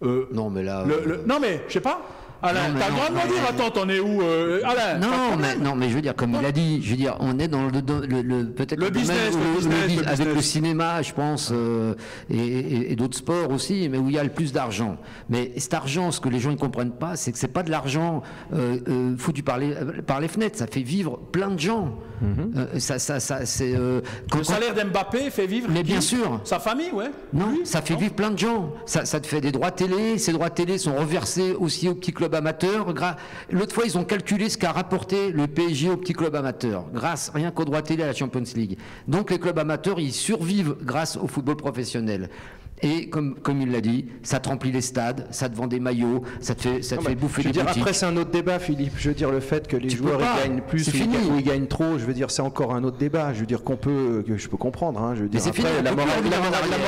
euh,
Non, mais là.
le-
euh,
le- non, mais je sais pas. Alain,
mais
t'as le droit de me dire, attends, t'en es où euh, Alain de
Non, mais,
problème.
non, mais je veux dire, comme il a dit, je veux dire, on est dans le, le, le- peut-être
Le business,
domaine
le business, le
avec
business.
le cinéma, je pense, euh, et, et- et d'autres sports aussi, mais où il y a le plus d'argent. Mais cet argent, ce que les gens ne comprennent pas, c'est que c'est pas de l'argent euh, euh, foutu par les, par les fenêtres. Ça fait vivre plein de gens. Euh, ça, ça, ça, c'est. euh,
Le salaire d'Mbappé fait vivre
Mais
qui
bien sûr.
sa famille, ouais.
Non,
Lui
ça fait vivre plein de gens. Ça, ça te fait des droits télé. Ces droits télé sont reversés aussi aux petits clubs L'autre fois, ils ont calculé ce qu'a rapporté le PSG aux petits clubs amateurs, grâce rien qu'aux droits télé à la Champions League. Donc les clubs amateurs, ils survivent grâce au football professionnel. Et comme, comme il l'a dit, ça te remplit les stades, ça te vend des maillots, ça te fait, ça te
Non,
fait bouffer
je veux
des
dire,
boutiques.
après, c'est un autre débat, Philippe. Je veux dire, le fait que les
Tu
joueurs ils gagnent plus ou ils,
fini.
gagnent, ou ils gagnent trop, je veux dire, c'est encore un autre débat. Je veux dire qu'on peut, que je peux comprendre. hein. Je veux dire,
c'est
après,
fini,
la,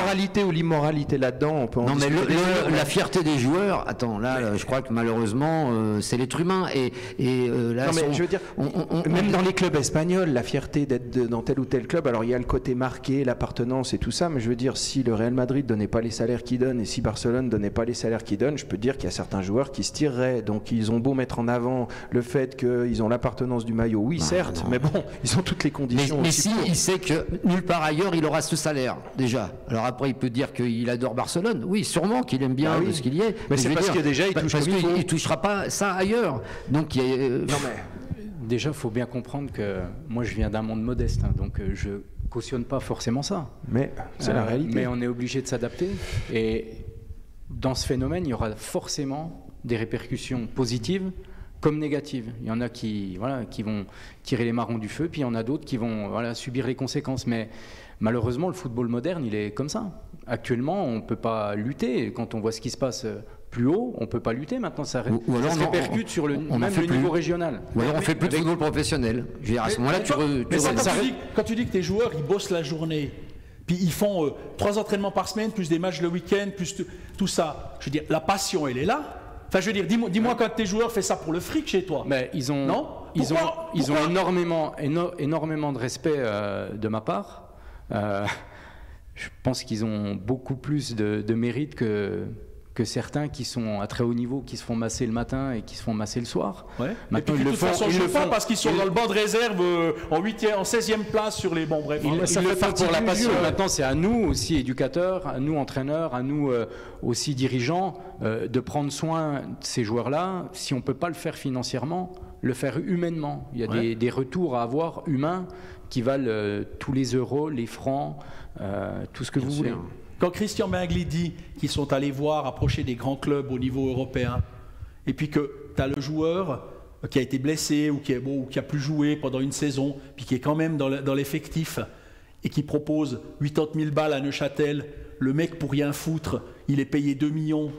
moralité ou l'immoralité là-dedans, on peut en
Non mais le- le- la fierté des joueurs, attends là, je crois que malheureusement euh, c'est l'être humain et, et euh, là
Non, mais
sont-
je veux dire,
on- on- on-
même dans les clubs espagnols, la fierté d'être dans tel ou tel club, alors il y a le côté marqué, l'appartenance et tout ça, mais je veux dire, si le Real Madrid donnait pas les salaires qu'il donne et si Barcelone donnait pas les salaires qu'il donne, je peux dire qu'il y a certains joueurs qui se tireraient. Donc ils ont beau mettre en avant le fait qu'ils ont l'appartenance du maillot, oui, certes, mais bon, ils ont toutes les
Mais,
conditions.
mais
aussi
si
pour.
il sait que nulle part ailleurs il aura ce salaire déjà. Alors après il peut dire qu'il adore Barcelone. Oui, sûrement qu'il aime bien
Ah oui.
de ce qu'il y est.
Mais c'est parce
dire,
que déjà, il touche
parce
il
qu'il il touchera pas ça ailleurs. Donc il y a, euh,
Déjà, il faut bien comprendre que moi, je viens d'un monde modeste, hein, donc euh, je cautionne pas forcément ça.
Mais c'est la
Euh,
réalité.
Mais on est obligé de s'adapter. Et dans ce phénomène, il y aura forcément des répercussions positives comme négatives. Il y en a qui, voilà, qui vont tirer les marrons du feu, puis il y en a d'autres qui vont voilà, subir les conséquences. Mais malheureusement, le football moderne, il est comme ça. Actuellement, on ne peut pas lutter. Quand on voit ce qui se passe euh, plus haut, on ne peut pas lutter. Maintenant, ça,
Ou- ou alors
ça se
on
répercute sur le,
on- on en
même le
plus.
niveau régional.
ou alors on fait plus de football professionnel. Je veux dire, à ce moment-là, tu, re- tu
mais ça,
re-
quand,
ça
tu dis, quand tu dis que tes joueurs, ils bossent la journée, puis ils font euh, trois entraînements par semaine, plus des matchs le week-end, plus tout, ça, je veux dire, la passion, elle est là. Enfin, je veux dire, dis-moi dis quand tes joueurs font ça pour le fric chez toi.
Mais ils ont,
Non
ils ont,
Pourquoi
ils ont énormément, éno- énormément de respect euh, de ma part. Euh, je pense qu'ils ont beaucoup plus de, de mérite que, que certains qui sont à très haut niveau, qui se font masser le matin et qui se font masser le soir.
Ouais. Et
Maintenant,
puis,
ils
de
le
toute
font,
façon,
ils le
le
font
parce qu'ils sont
ils-
dans le banc de réserve euh, en 8e, en 16e place sur les bons bref.
ils-
ça
le
fait partie
pour la passion.
jeu.
Maintenant, c'est à nous aussi, éducateurs, à nous, entraîneurs, à nous euh, aussi, dirigeants, euh, de prendre soin de ces joueurs-là. Si on ne peut pas le faire financièrement, le faire humainement. Il y a
Ouais.
des, des retours à avoir humains qui valent tous les euros, les francs, tout ce que vous voulez.
Quand Christian Bingli dit qu'ils sont allés voir approcher des grands clubs au niveau européen, et puis que tu as le joueur qui a été blessé ou qui, est, bon, a plus joué pendant une saison, puis qui est quand même dans l'effectif, et qui propose 80 000 balles à Neuchâtel, le mec pour rien foutre, il est payé 2 millions.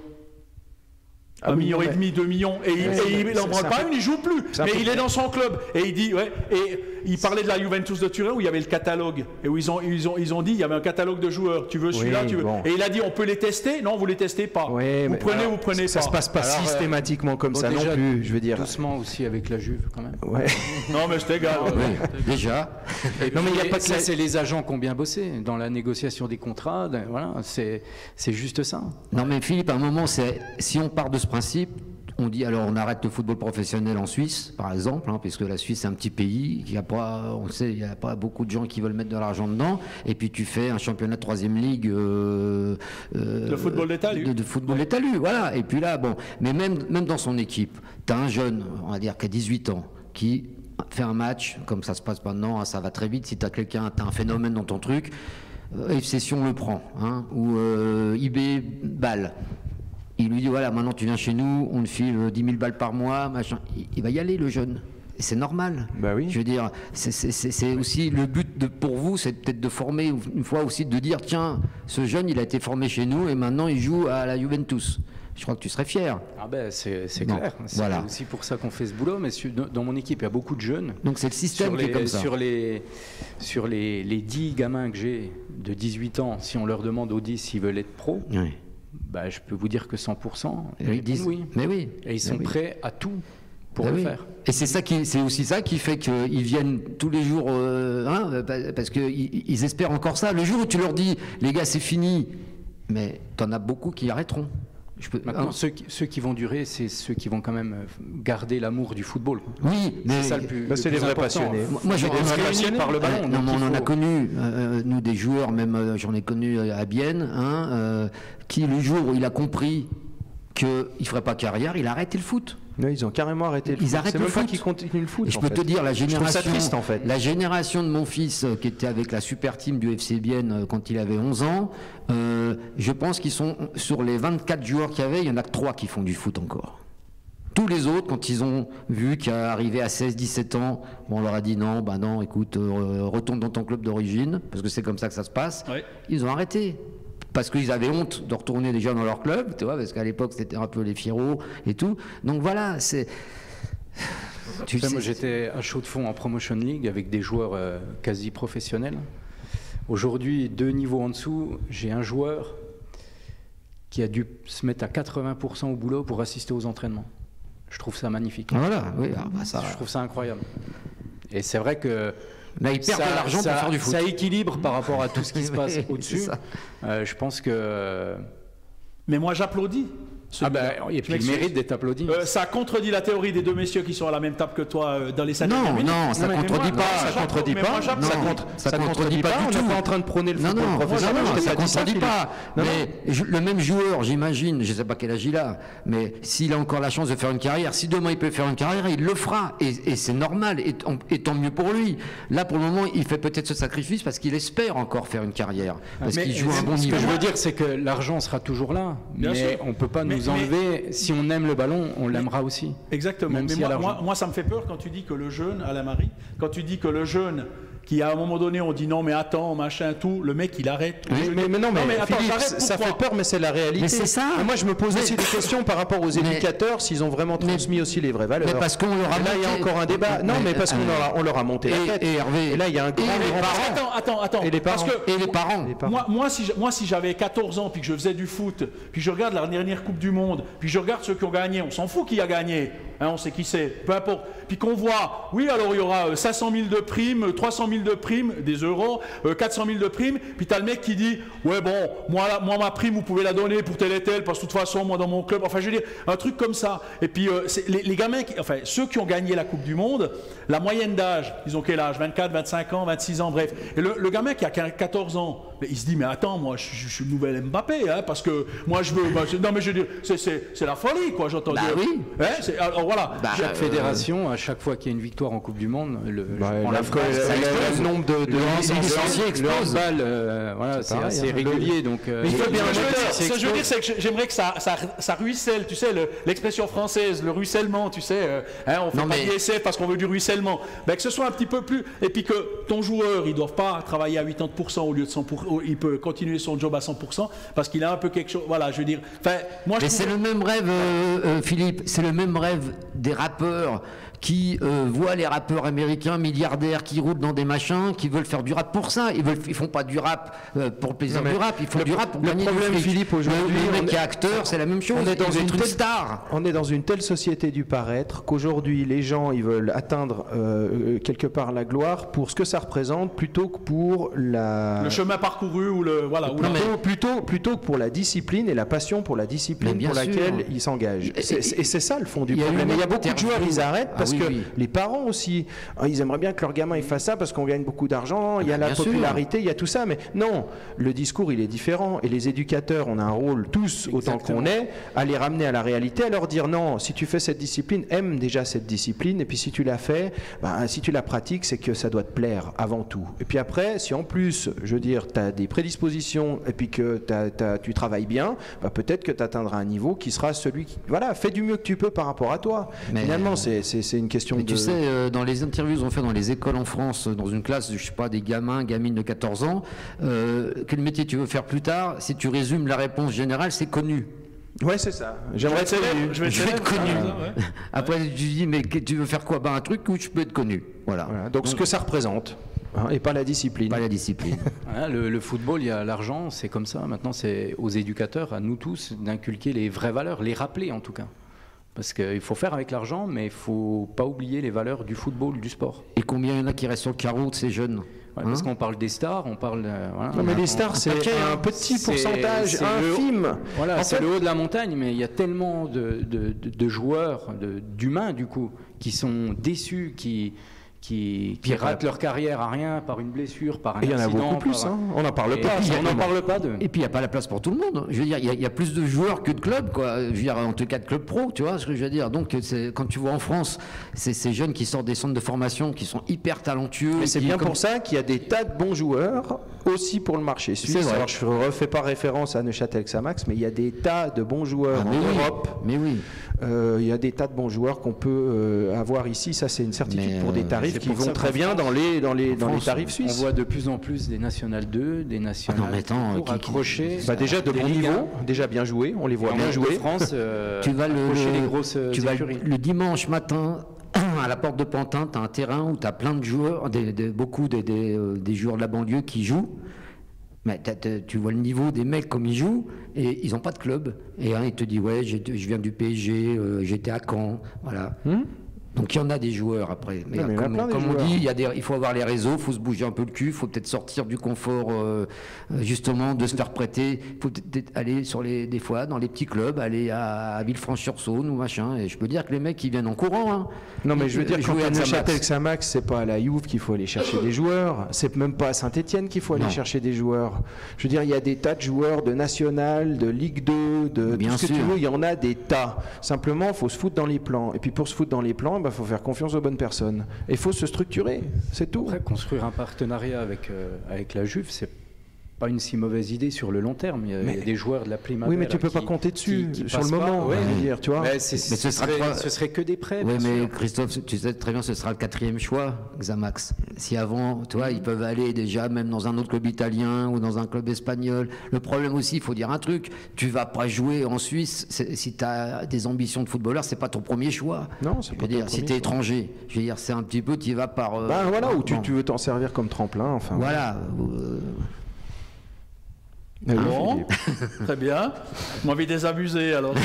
Un million et demi, deux millions, et, il- et il n'en branle pas une, il joue plus. Mais il est dans son club. Et il dit, ouais, et il parlait de la Juventus de Turin où il y avait le catalogue. Et où ils ont, ils ont, ils ont dit, il y avait un catalogue de joueurs. Tu veux celui-là,
Oui,
tu veux.
bon.
Et il a dit, on peut les tester? Non, vous les testez pas. Vous
mais
prenez,
alors,
vous prenez
ça
pas.
se passe pas
Alors, euh,
systématiquement comme
Bon,
ça
déjà,
non plus, je veux dire.
Doucement aussi avec la Juve quand même.
Ouais.
Non, mais c'est égal.
Oui, déjà.
Et
Non, mais il y a pas que
ça, c'est les agents qui ont bien bossé dans la négociation des contrats. Voilà, c'est c'est juste ça.
Non mais Philippe, à un moment, c'est si on part de ce principe, on dit alors on arrête le football professionnel en Suisse, par exemple, hein, puisque la Suisse c'est un petit pays, qui a pas, on sait, il n'y a pas beaucoup de gens qui veulent mettre de l'argent dedans, et puis tu fais un championnat de troisième ligue euh, euh,
De football d'état, lui.
de, de football d'état, lui, voilà. Et puis là, bon, mais même même dans son équipe, tu as un jeune, on va dire qui a 18 ans, qui fait un match, comme ça se passe maintenant, hein, ça va très vite. Si tu as quelqu'un, tu as un phénomène dans ton truc, euh, FC Sion le prend, hein, ou euh, IB balle. Il lui dit voilà, maintenant tu viens chez nous, on te file euh, 10 000 balles par mois, machin. Il, il va y aller, le jeune. Et c'est normal.
Bah oui.
Je veux dire, c'est- aussi le but de, pour vous, c'est peut-être de former une fois aussi de dire tiens, ce jeune, il a été formé chez nous et maintenant il joue à la Juventus. Je crois que tu serais fier.
Ah ben c'est clair. C'est
voilà.
aussi pour ça qu'on fait ce boulot. Mais sur- dans mon équipe, il y a beaucoup de jeunes.
Donc c'est le système
Sur
qui est
les,
comme ça.
sur les, sur les, les 10 gamins que j'ai de 18 ans, si on leur demande aux 10 s'ils veulent être pro,
Oui.
Bah, je peux vous dire que 100%,
Et
ils
ils
répondent
disent
oui.
mais oui.
Et ils sont
Mais oui.
prêts à tout pour
Ben
le
oui.
faire.
Et c'est ça qui, c'est aussi ça qui fait qu'ils viennent tous les jours, euh, hein, pa- parce qu'ils ils espèrent encore ça. Le jour où tu leur dis, les gars, c'est fini, mais t'en as beaucoup qui arrêteront. Je peux,
Maintenant,
hein,
ceux, qui, ceux qui vont durer, c'est ceux qui vont quand même euh, garder l'amour du football.
oui, mais
C'est ça le plus.
Bah, c'est
plus
les vrais passionnés.
Moi, j'ai des-
réunis par le
Euh,
ballon.
non, mais
il
on en a connu, euh, nous des joueurs, même euh, j'en ai connu euh, à Bienne, hein, euh, qui le jour où il a compris qu'il ne ferait pas carrière, il a arrêté le foot.
Non, ils ont carrément arrêté le
Ils
foot.
arrêtent
C'est
le
même pas
foot.
qu'ils continuent le foot.
Et je peux
fait.
te dire, la génération,
ça triste en fait.
la génération de mon fils euh, qui était avec la super team du FC Bienne euh, quand il avait 11 ans, euh, je pense qu'ils sont sur les 24 joueurs qu'il y avait, il y en a que 3 qui font du foot encore. Tous les autres, quand ils ont vu qu'arrivé à 16-17 ans, bon, on leur a dit non, bah non, écoute, euh, retourne dans ton club d'origine, parce que c'est comme ça que ça se passe. Ils ont arrêté. Parce qu'ils avaient honte de retourner déjà dans leur club, tu vois, parce qu'à l'époque c'était un peu les fieros et tout. Donc voilà, c'est. Tu
sais, moi j'étais à chaud de fond en Promotion League avec des joueurs euh, quasi professionnels. Aujourd'hui, deux niveaux en dessous, j'ai un joueur qui a dû se mettre à 80% au boulot pour assister aux entraînements. Je trouve ça magnifique.
Voilà, oui, ah, bah, ça.
Je trouve ça incroyable. Et c'est vrai que
Là, ils perdent
ça-
de l'argent pour faire du foot.
Ça équilibre par rapport à tout ce qui se passe au-dessus. Euh, je pense que.
Mais moi, j'applaudis.
Ah et puis il mérite d'être applaudi.
Euh, ça contredit la théorie des deux messieurs qui sont à la même table que toi euh, dans les salles
Non,
minutes.
non, ça
mais
contredit pas,
ça
contredit pas. ça,
contredit pas
On n'est pas en train de prôner le
Non,
football
non,
professionnel.
non, non, ça contredit pas. Mais le même joueur, j'imagine, je ne sais pas quel âge il a, mais s'il a encore la chance de faire une carrière, si demain il peut faire une carrière, il le fera. Et, c'est normal, et, tant- mieux pour lui. Là, pour le moment, il fait peut-être ce sacrifice parce qu'il espère encore faire une carrière. Parce qu'il joue un bon
ce
niveau.
que je veux dire, c'est que l'argent sera toujours là, mais on peut pas
Mais-
enlever. Si on aime le ballon, on l'aimera aussi.
Exactement.
Même
Mais moi, moi, ça me fait peur quand tu dis que le jeune, à la Marie, quand tu dis que le jeune, qui à un moment donné, on dit non, mais attends, machin, tout, le mec, il arrête.
Mais, mais- mais non, mais,
attends,
Philippe,
j'arrête,
ça fait peur, mais c'est la réalité.
Mais c'est ça.
Et moi, je me pose aussi des questions par rapport aux éducateurs, s'ils ont vraiment transmis aussi les vraies valeurs.
Mais parce qu'on leur a
là, il y a encore un débat. Non, mais parce qu'on leur a, on leur a monté la
Et,
tête.
et Hervé,
Et là, il y a un grand,
et les
grand-
parents,
Attends, attends, attends.
Et les
parce
parents.
que
et les parents.
Les parents.
Moi, moi, si, je- moi, si j'avais 14 ans, puis que je faisais du foot, puis je regarde la dernière Coupe du Monde, puis je regarde ceux qui ont gagné, on s'en fout qui a gagné, hein, on sait qui c'est, peu importe. Puis qu'on voit, oui, alors il y aura euh, 500 000 de primes, euh, 300 000 de primes, des euros, euh, 400 000 de primes, puis t'as le mec qui dit, ouais, bon, moi, moi, ma prime, vous pouvez la donner pour tel et tel, parce que de toute façon, moi, dans mon club, enfin, je veux dire, un truc comme ça. Et puis, euh, les, gamins, qui- enfin, ceux qui ont gagné la Coupe du Monde, la moyenne d'âge, ils ont quel âge? 24, 25 ans, 26 ans, bref. Et le, gamin qui a 14 ans, il se dit, mais attends, moi, je, je- je suis le nouvel Mbappé, hein, parce que moi, je veux. bah, je- non, mais je veux dire, c'est- c'est c'est la folie, quoi, j'entends
Bah
dire.
oui.
Hein, alors voilà.
Bah,
Chaque fédération, à chaque fois qu'il y a une victoire en Coupe du Monde, le, je
Bah, la-
explose.
le nombre de, de licenciés
licenciés
explose.
Euh, voilà, c'est assez
hein.
régulier. Donc, euh,
Mais il faut bien
Ce que je veux dire,
moteur,
ce que je veux dire, c'est que j'aimerais que ça, ça, ça ruisselle, tu sais, le- l'expression française, le ruissellement, tu sais, euh, hein, on fait
Non,
pas
mais-
d'ISF parce qu'on veut du ruissellement. Ben, que ce soit un petit peu plus, et puis que ton joueur, il ne doit pas travailler à 80% au lieu de 100%, il peut continuer son job à 100% parce qu'il a un peu quelque chose. Voilà, je veux dire. Enfin, moi, je
Mais
trouve-
c'est le même rêve, euh, euh, Philippe, c'est le même rêve des rappeurs qui euh, voient les rappeurs américains milliardaires qui roulent dans des machins, qui veulent faire du rap pour ça. Ils veulent, ils font pas du rap euh, pour le plaisir
mais
du rap, ils font
le-
du rap pour
le
gagner
problème,
du fric.
Philippe, aujourd'hui,
le mec qui est acteur, c'est la même chose.
on est dans une telle-
star.
On est dans une telle société du paraître qu'aujourd'hui les gens ils veulent atteindre euh, quelque part la gloire pour ce que ça représente plutôt que pour la
le chemin parcouru ou le voilà. ou
plutôt, plutôt, plutôt que pour la discipline et la passion pour la
Mais
discipline
bien
pour
sûr.
laquelle ils s'engagent.
Et-
C'est- ça le fond du problème. Et Il y a beaucoup de joueurs, ils arrêtent
Ah
parce
oui,
que
oui.
les parents aussi, hein, ils aimeraient bien que leur gamin fasse ça parce qu'on gagne beaucoup d'argent, il y a
Ah,
la
sûr.
popularité, il y a tout ça. Mais non, le discours il est différent et les éducateurs, on a un rôle tous autant qu'on est à les ramener à la réalité, à leur dire non, si tu fais cette discipline, aime déjà cette discipline et puis si tu la fais, bah, si tu la pratiques, c'est que ça doit te plaire avant tout. Et puis après, si en plus, je veux dire, tu as des prédispositions et puis que tu travailles bien, bah, peut-être que tu atteindras un niveau qui sera celui qui... Voilà, fais du mieux que tu peux par rapport à toi.
Mais-
Finalement, c'est une question
Mais
de...
tu sais, euh, dans les interviews qu'on fait dans les écoles en France, euh, dans une classe, je sais pas, des gamins, gamines de 14 ans, euh, quel métier tu veux faire plus tard Si tu résumes la réponse générale, c'est connu.
Ouais, c'est ça. J'aimerais être
je vais
connu.
ouais.
Après, tu dis, mais tu veux faire quoi? Ben, Un truc où je peux être connu. Voilà.
Voilà, donc ce que ça représente, hein, et pas la discipline.
Pas la discipline.
Voilà, le, le football, il y a l'argent, c'est comme ça. Maintenant, c'est aux éducateurs, à nous tous, d'inculquer les vraies valeurs, les rappeler en tout cas. Parce qu'il faut faire avec l'argent, mais il faut pas oublier les valeurs du football, du sport.
Et combien il y en a qui restent sur le carreau de ces jeunes
Ouais,
Hein
parce qu'on parle des stars, on parle. euh, voilà,
Non, mais les stars, c'est un petit pourcentage infime.
Voilà, c'est
fait-
le haut de la montagne, mais il y a tellement de, de- de- de joueurs, de- d'humains du coup, qui sont déçus, qui, qui, qui ratent leur carrière à rien par une blessure, par un
Et il y en a
accident.
beaucoup plus,
par-
hein. on n'en parle
Et
pas.
puis, on n'en
simplement.
parle pas de.
Et puis il n'y a pas la place pour tout le monde. Je veux dire, il y a- il y, a plus de joueurs que de clubs, quoi. Je veux dire, en tout cas de clubs pro, tu vois ce que je veux dire. Donc quand tu vois en France, c'est ces jeunes qui sortent des centres de formation, qui sont hyper talentueux.
Mais c'est bien
comme-
pour ça qu'il y a des tas de bons joueurs aussi pour le marché suisse. Alors je ne refais pas référence à Neuchâtel Xamax, mais il y a des tas de bons joueurs
Ah,
en
oui.
Europe.
Mais oui.
Euh, il y a des tas de bons joueurs qu'on peut euh, avoir ici. Ça, c'est une certitude
Mais,
pour des
euh,
tarifs qui vont très bien dans les, dans les, dans les tarifs
On
suisses.
voit de plus en plus des nationales 2, des nationales
Ah non, attends,
pour
qui- qui-
accrocher.
Bah, déjà de bon niveau,
1.
déjà bien joué, on les voit bien jouer.
France, euh,
tu vas le,
les grosses
tu vas le, dimanche matin à la porte de Pantin, tu as un terrain où tu as plein de joueurs, des, des- beaucoup des, des, des joueurs de la banlieue qui jouent. Mais tu vois le niveau des mecs comme ils jouent et ils n'ont pas de club. Et un il te dit ouais je viens du PSG, euh, j'étais à Caen, voilà. Donc il y en a des joueurs après. Mais,
Non,
comme, on
joueurs.
dit, il, y a des, il faut avoir les réseaux, il faut se bouger un peu le cul, il faut peut-être sortir du confort euh, euh, justement de se faire prêter. Il faut peut-être aller sur les, des fois dans les petits clubs, aller à, à Villefranche-sur-Saône ou machin. Et je peux dire que les mecs ils viennent en courant. Hein.
Non, mais je veux dire,
Ils
quand à
Xamax.
Neuchâtel Xamax, c'est pas à la Juve qu'il faut aller chercher des joueurs, c'est même pas à Saint-Etienne qu'il faut aller
Non.
chercher des joueurs. Je veux dire, il y a des tas de joueurs de National, de Ligue 2, de
Bien
tout ce que tu
sûr.
veux, il y en a des tas. Simplement, il faut se foutre dans les plans. Et puis pour se foutre dans les plans, il faut faire confiance aux bonnes personnes. Et il faut se structurer, c'est tout.
Construire un partenariat avec, euh, avec la Juve, c'est pas une si mauvaise idée sur le long terme. Il y a, il y a des joueurs de la Primavera.
Oui, mais tu peux
qui-
pas compter dessus
qui- qui
sur le moment.
Ouais.
dire, tu vois.
Mais, c'est-
Mais ce
ce,
sera
serait,
trois-
ce serait que des prêts.
Oui, mais
sûr.
Christophe, tu sais très bien, ce sera le quatrième choix, Xamax. Si avant, tu vois, ils peuvent aller déjà même dans un autre club italien ou dans un club espagnol. Le problème aussi, il faut dire un truc, tu vas pas jouer en Suisse si tu as des ambitions de footballeur, c'est pas ton premier choix.
Non, c'est
Je
pas ton
dire, si
premier
tu es
choix.
étranger, je veux dire, c'est un petit peu, tu y vas par. euh,
Ben voilà, où tu,
bon.
tu veux t'en servir comme tremplin, enfin.
Voilà. euh,
Ah
Bon, très bien. De les abuser alors. Non,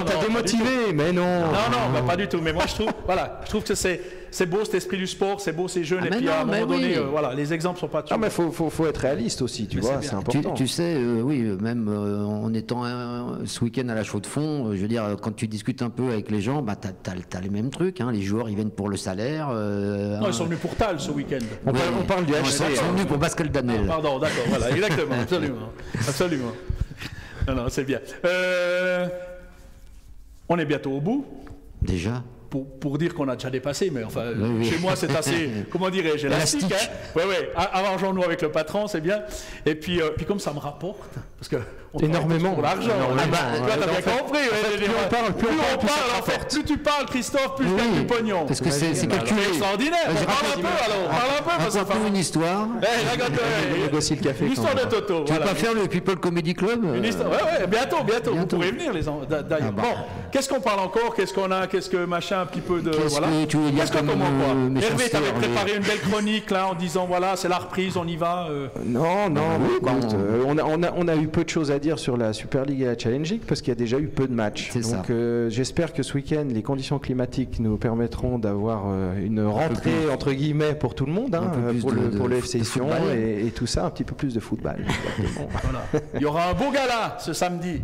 on t'a
non, pas
démotivé, mais non.
Non, non, bah, pas du tout. Mais moi, je trouve, voilà, je trouve que c'est, c'est beau cet esprit du sport, c'est beau ces jeunes.
Ah,
et puis à un
non,
moment donné,
oui.
euh, voilà, les exemples sont pas
Non,
toujours.
mais faut, faut, faut être réaliste aussi, tu
Mais
vois,
c'est.
Tu,
important.
tu sais, euh, oui, euh, même euh, en étant euh, ce week-end à la chaux de fond, euh, je veux dire, quand tu discutes un peu avec les gens, bah, tu as, les mêmes trucs. hein. Les joueurs, ils viennent pour le salaire. euh,
non,
hein.
ils sont venus pour Tal ce week-end.
On, parle, on parle du
Non,
HC.
ils sont- sont venus pour Pascal Danel.
Pardon, d'accord, voilà, exactement, absolument. absolument. Non, non, c'est bien. Euh, on est bientôt au bout.
Déjà.
Pour, pour dire qu'on a déjà dépassé, mais enfin,
Oui,
chez moi c'est assez, comment dirais-je, élastique.
Élastique.
Hein ouais, ouais. Arrangeons-nous avec le patron, c'est bien. Et puis, euh, puis comme ça me rapporte, parce que
Énormément.
Pour l'argent. Ah bah, toi, t'as bien compris. dire,
on parle, plus on parle, plus
en fait, plus tu parles, Christophe, plus tu gagnes du pognon.
Parce que c'est c'est
C'est
calculé.
extraordinaire. Parle un peu alors, parle un peu.
Raconte-nous une histoire.
Eh,
négocie le café
L'histoire
quand-
de Toto.
Tu
voilà.
pas faire le People Comedy Club
Une
euh,
histoire. Ouais, ouais, bientôt, bientôt, Vous pourrez venir, les D'ailleurs.
Ah bah.
Bon, qu'est-ce qu'on parle encore? Qu'est-ce qu'on a? Qu'est-ce que machin, un petit peu de.
Qu'est-ce
voilà.
que tu veux dire
Qu'est-ce que
comme,
comment quoi?
euh,
Hervé, t'avais préparé une belle chronique là en disant voilà, c'est la reprise, on y va. euh.
Non, non,
bah, on-
on, a, on, a, on a eu peu de choses à dire sur la Super League et la Challenge League parce qu'il y a déjà eu peu de matchs. Donc euh, j'espère que ce week-end, les conditions climatiques nous permettront d'avoir euh, une rentrée entre guillemets pour tout le monde, hein, pour,
de-
le,
de
FC Sion et, et tout ça, un petit peu plus de football.
Voilà. Il y aura un beau gala ce samedi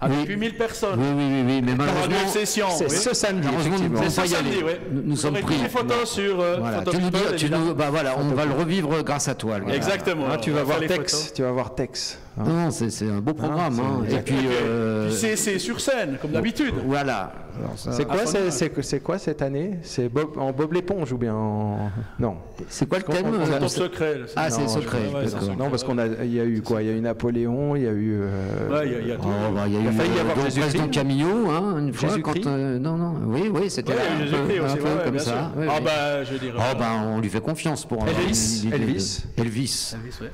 avec
Oui.
8000 personnes.
Oui, oui, oui, oui, mais malheureusement.
C'est
oui.
ce samedi,
Malheureusement, nous
effectivement.
ne
C'est ce samedi.
Nous- nous sommes pris.
sur euh,
voilà,
Photo
tu nous dis-
People,
tu
évidemment.
nous- bah voilà, on va le revivre grâce à toi.
Exactement.
Ah, tu vas
va
voir Tex, tu vas voir Tex. Hein.
Non, c'est c'est un beau programme.
c'est
hein. Et puis, euh,
Puis c'est- c'est sur scène, comme d'habitude.
voilà. Alors ça-
C'est quoi, c'est-
image.
c'est c'est quoi cette année? C'est Bob- en Bob l'éponge ou bien en... Non?
C'est quoi le thème euh,
Top secret. là,
Ah, c'est
Non,
secret.
ouais, c'est secret.
Non, parce qu'on a, il y a eu quoi? Il y a eu Napoléon, il y a eu. euh,
Ouais, il y a- il y a tout.
Oh, bah, il y a
Il a
eu
y
euh, président Camillo, hein, une fois, quand... euh, non, non, oui, oui, c'était
Ouais,
là,
il y a
un peu, comme ça.
Ah bah, je dire.
Oh, bah, on lui fait confiance pour
Elvis, Elvis.
Elvis.
Elvis, ouais.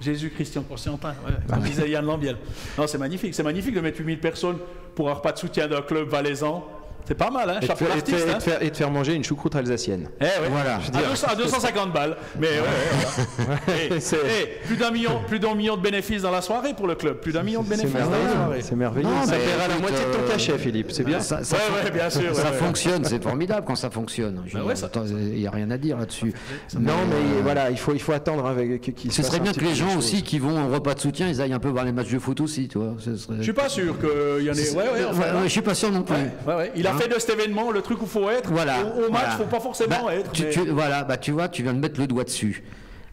Jésus Christian Constantin, ouais, comme disait Yann Lambiel. Non, c'est magnifique, c'est magnifique de mettre 8000 personnes pour un repas de soutien d'un club valaisan. C'est pas mal, hein,
Et de,
chapeau
faire, et et
Hein.
faire- et de faire manger une choucroute alsacienne.
Eh ouais.
Voilà.
À, 200 à 250 balles. Mais ouais. Eh, eh, plus d'un million, plus d'un million de bénéfices dans la soirée pour le club. Plus d'un million de
C'est
bénéfices dans la
merveilleux.
soirée.
C'est merveilleux.
Non,
ça paiera la moitié de ton
euh,
cachet, Philippe. C'est bien.
Ça, ça,
Ouais, ouais, bien sûr.
ça fonctionne, c'est formidable quand ça fonctionne. Je
Bah
Il n'y a rien à dire là-dessus.
Non, mais voilà, il faut, il faut attendre avec qu'il
Ce
se
serait bien que les gens aussi qui vont au repas de soutien, ils aillent un peu voir les matchs de foot aussi, tu vois.
Je suis pas sûr qu'il y en ait. Ouais, ouais,
je suis pas sûr non plus.
ouais, ouais, ouais. Il a
Hein
fait de cet événement le truc où faut être.
Voilà.
Au, au match,
voilà.
faut pas forcément
Bah,
être.
tu-
mais-
tu- voilà, bah tu vois, tu viens de mettre le doigt dessus.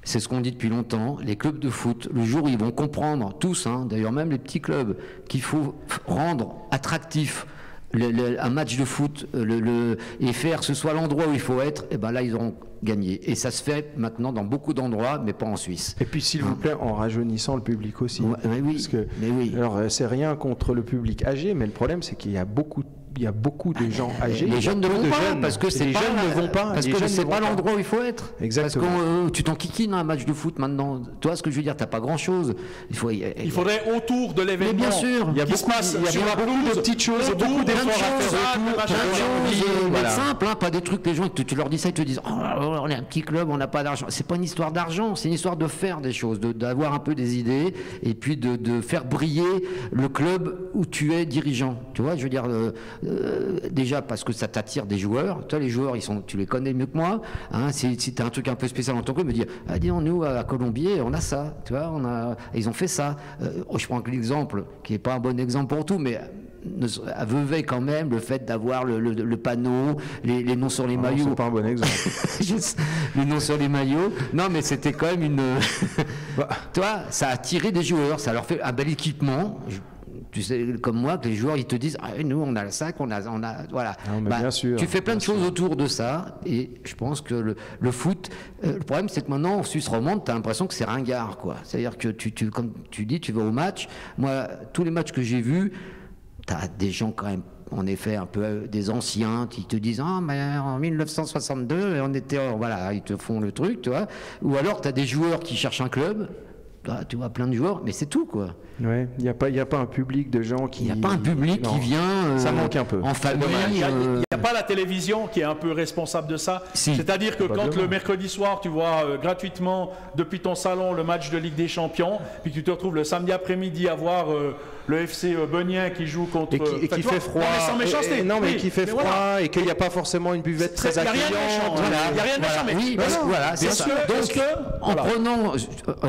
C'est ce qu'on dit depuis longtemps. Les clubs de foot, le jour où ils vont comprendre, tous, hein, d'ailleurs même les petits clubs, qu'il faut rendre attractif le- le- un match de foot euh, le, le- et faire que ce soit l'endroit où il faut être, et ben là ils auront gagné. Et ça se fait maintenant dans beaucoup d'endroits, mais pas en Suisse.
Et puis, s'il vous plaît, en rajeunissant le public aussi.
Ouais, mais oui,
Parce que,
mais oui.
alors, euh, c'est rien contre le public âgé, mais le problème, c'est qu'il y a beaucoup, il y a beaucoup de gens âgés.
Les jeunes ne vont
de
pas
jeunes.
parce que
les
pas
jeunes ne vont pas.
parce
les
que c'est pas l'endroit où il faut être.
Exactement.
Parce que tu t'en kikines un match de foot maintenant. Tu vois ce que je veux dire T'as pas grand chose. Il faut.
Il faudrait autour de l'événement.
Mais bien sûr.
Il y a
qui se
beaucoup,
passe
il y a beaucoup de petites choses
autour,
beaucoup d'efforts à
choses,
faire
ah,
euh, simple, hein, pas des trucs, les gens, tu, leur dis ça, ils te disent oh, on est un petit club, on n'a pas d'argent. C'est pas une histoire d'argent, c'est une histoire de faire des choses, de- d'avoir un peu des idées et puis de, de faire briller le club où tu es dirigeant. Tu vois, je veux dire, euh, déjà parce que ça t'attire des joueurs. Toi, les joueurs, ils sont, tu les connais mieux que moi. Hein, si tu as un truc un peu spécial dans ton club, me dire ah, dis nous, à Colombier, on a ça. Tu vois, on a, ils ont fait ça. Euh, je prends que l'exemple, qui n'est pas un bon exemple pour tout, mais à Vevey quand même, le fait d'avoir le, le- le panneau, les, les noms sur les
Non,
maillots.
C'est pas un bon exemple.
Les noms sur les maillots. Non, mais c'était quand même une. tu vois, ça a attiré des joueurs, ça leur fait un bel équipement. Je- Tu sais, comme moi, que les joueurs, ils te disent, ah, nous, on a le sac, on a, on a, voilà.
Non,
Bah,
bien sûr,
Tu fais plein de choses autour de ça, et je pense que le, le foot, euh, le problème, c'est que maintenant, en Suisse romande, tu as l'impression que c'est ringard, quoi. C'est-à-dire que tu, tu, comme tu dis, tu vas au match. Moi, tous les matchs que j'ai vus, tu as des gens quand même en effet un peu euh, des anciens qui te disent ah mais en 1962 on était voilà ils te font le truc tu vois ou alors tu as des joueurs qui cherchent un club tu vois plein de joueurs mais c'est tout quoi
Ouais, il n'y a, pas- il y a pas un public de gens qui.
il n'y a pas un public
Non.
qui vient
Ça
euh,
manque un peu.
en famille
Il n'y a,
euh,
il y a pas la télévision qui est un peu responsable de ça.
Si.
C'est-à-dire que quand le mercredi soir, tu vois euh, gratuitement depuis ton salon le match de Ligue des Champions, puis tu te retrouves le samedi après-midi à voir euh, le FC Benien qui joue contre.
Et qui, et qui fait froid.
Non, mais sans méchanceté.
Et- et- non, mais
Oui,
qui fait
mais
froid
voilà.
et qu'il n'y a pas forcément une buvette très
il y a rien de méchant,
accueillante.
voilà. Il y a rien de méchant, mais
oui, parce que voilà, c'est ça. Donc,
que-
en
voilà.
prenant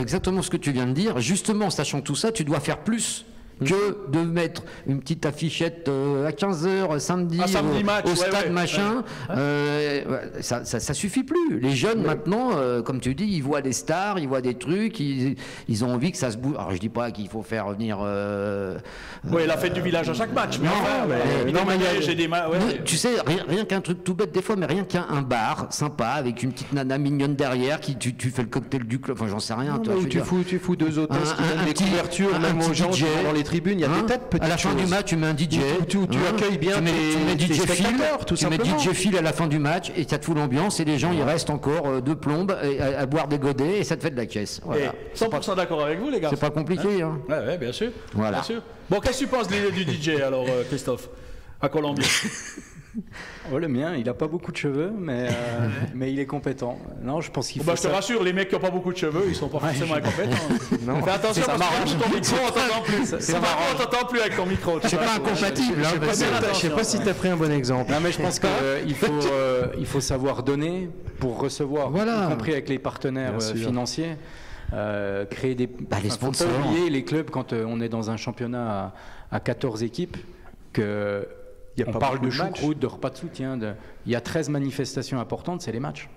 exactement ce que tu viens de dire, justement, sachant tout ça, tu dois faire plus que de mettre une petite affichette euh, à 15h samedi, au,
match,
au
ouais,
stade
ouais,
machin, euh, ça, ça, ça suffit plus. Les jeunes maintenant, euh, comme tu dis, ils voient des stars, ils voient des trucs, ils, ils ont envie que ça se bouge. Alors je dis pas qu'il faut faire venir.
Oui, la fête du village à chaque match. Mais
Non,
enfin,
mais- non,
des
mais
et des ma-
ne- Tu sais, rien, rien qu'un truc tout bête des fois, mais rien qu'un un bar sympa avec une petite nana mignonne derrière qui tu, tu fais le cocktail du club. Enfin, j'en sais rien.
Non,
toi,
mais tu fous, tu fous deux hôtesses qui donnent
un
des couvertures même aux gens dans les tribunes, il y a
Hein
des tas de petites
À la fin du match, tu mets un DJ.
Où tu- tu accueilles bien
tu mets,
tes-
tu mets
tes
DJ Phil,
spectateurs, tout
tu mets
simplement.
DJ Phil à la fin du match et ça te fout l'ambiance et les gens ils restent encore euh, de plombe et à, à boire des godets et ça te fait de la caisse.
Et
Voilà.
100% d'accord avec vous, les gars.
C'est pas compliqué. Hein.
Ouais, ouais, bien sûr.
Voilà.
Bien sûr. Bon, qu'est-ce que tu penses de l'idée du DJ alors, euh, Christophe À Colombie?
Oh, le mien, il a pas beaucoup de cheveux, mais, euh, mais il est compétent. Non, je pense qu'il
Bon,
faut
bah, Je te
ça-
rassure, les mecs qui n'ont pas beaucoup de cheveux, ils sont pas forcément incompétents. Fais attention,
Ça
parce que ton micro, on t'entend plus.
Ça-
C'est
ça
on t'entend plus avec ton micro.
C'est pas incompatible. hein,
Je sais pas t'as- sais pas si tu as pris un bon exemple.
Non, mais je pense qu'il faut, euh, il faut savoir donner pour recevoir,
Voilà.
y compris avec les partenaires euh, financiers. Euh, créer des
Bah, les sponsors.
pas oublier les clubs quand euh, on est dans un championnat à, à 14 équipes que
y a
on
pas
parle de choucroute, de repas de soutien. de- Il y a 13 manifestations importantes, c'est les matchs.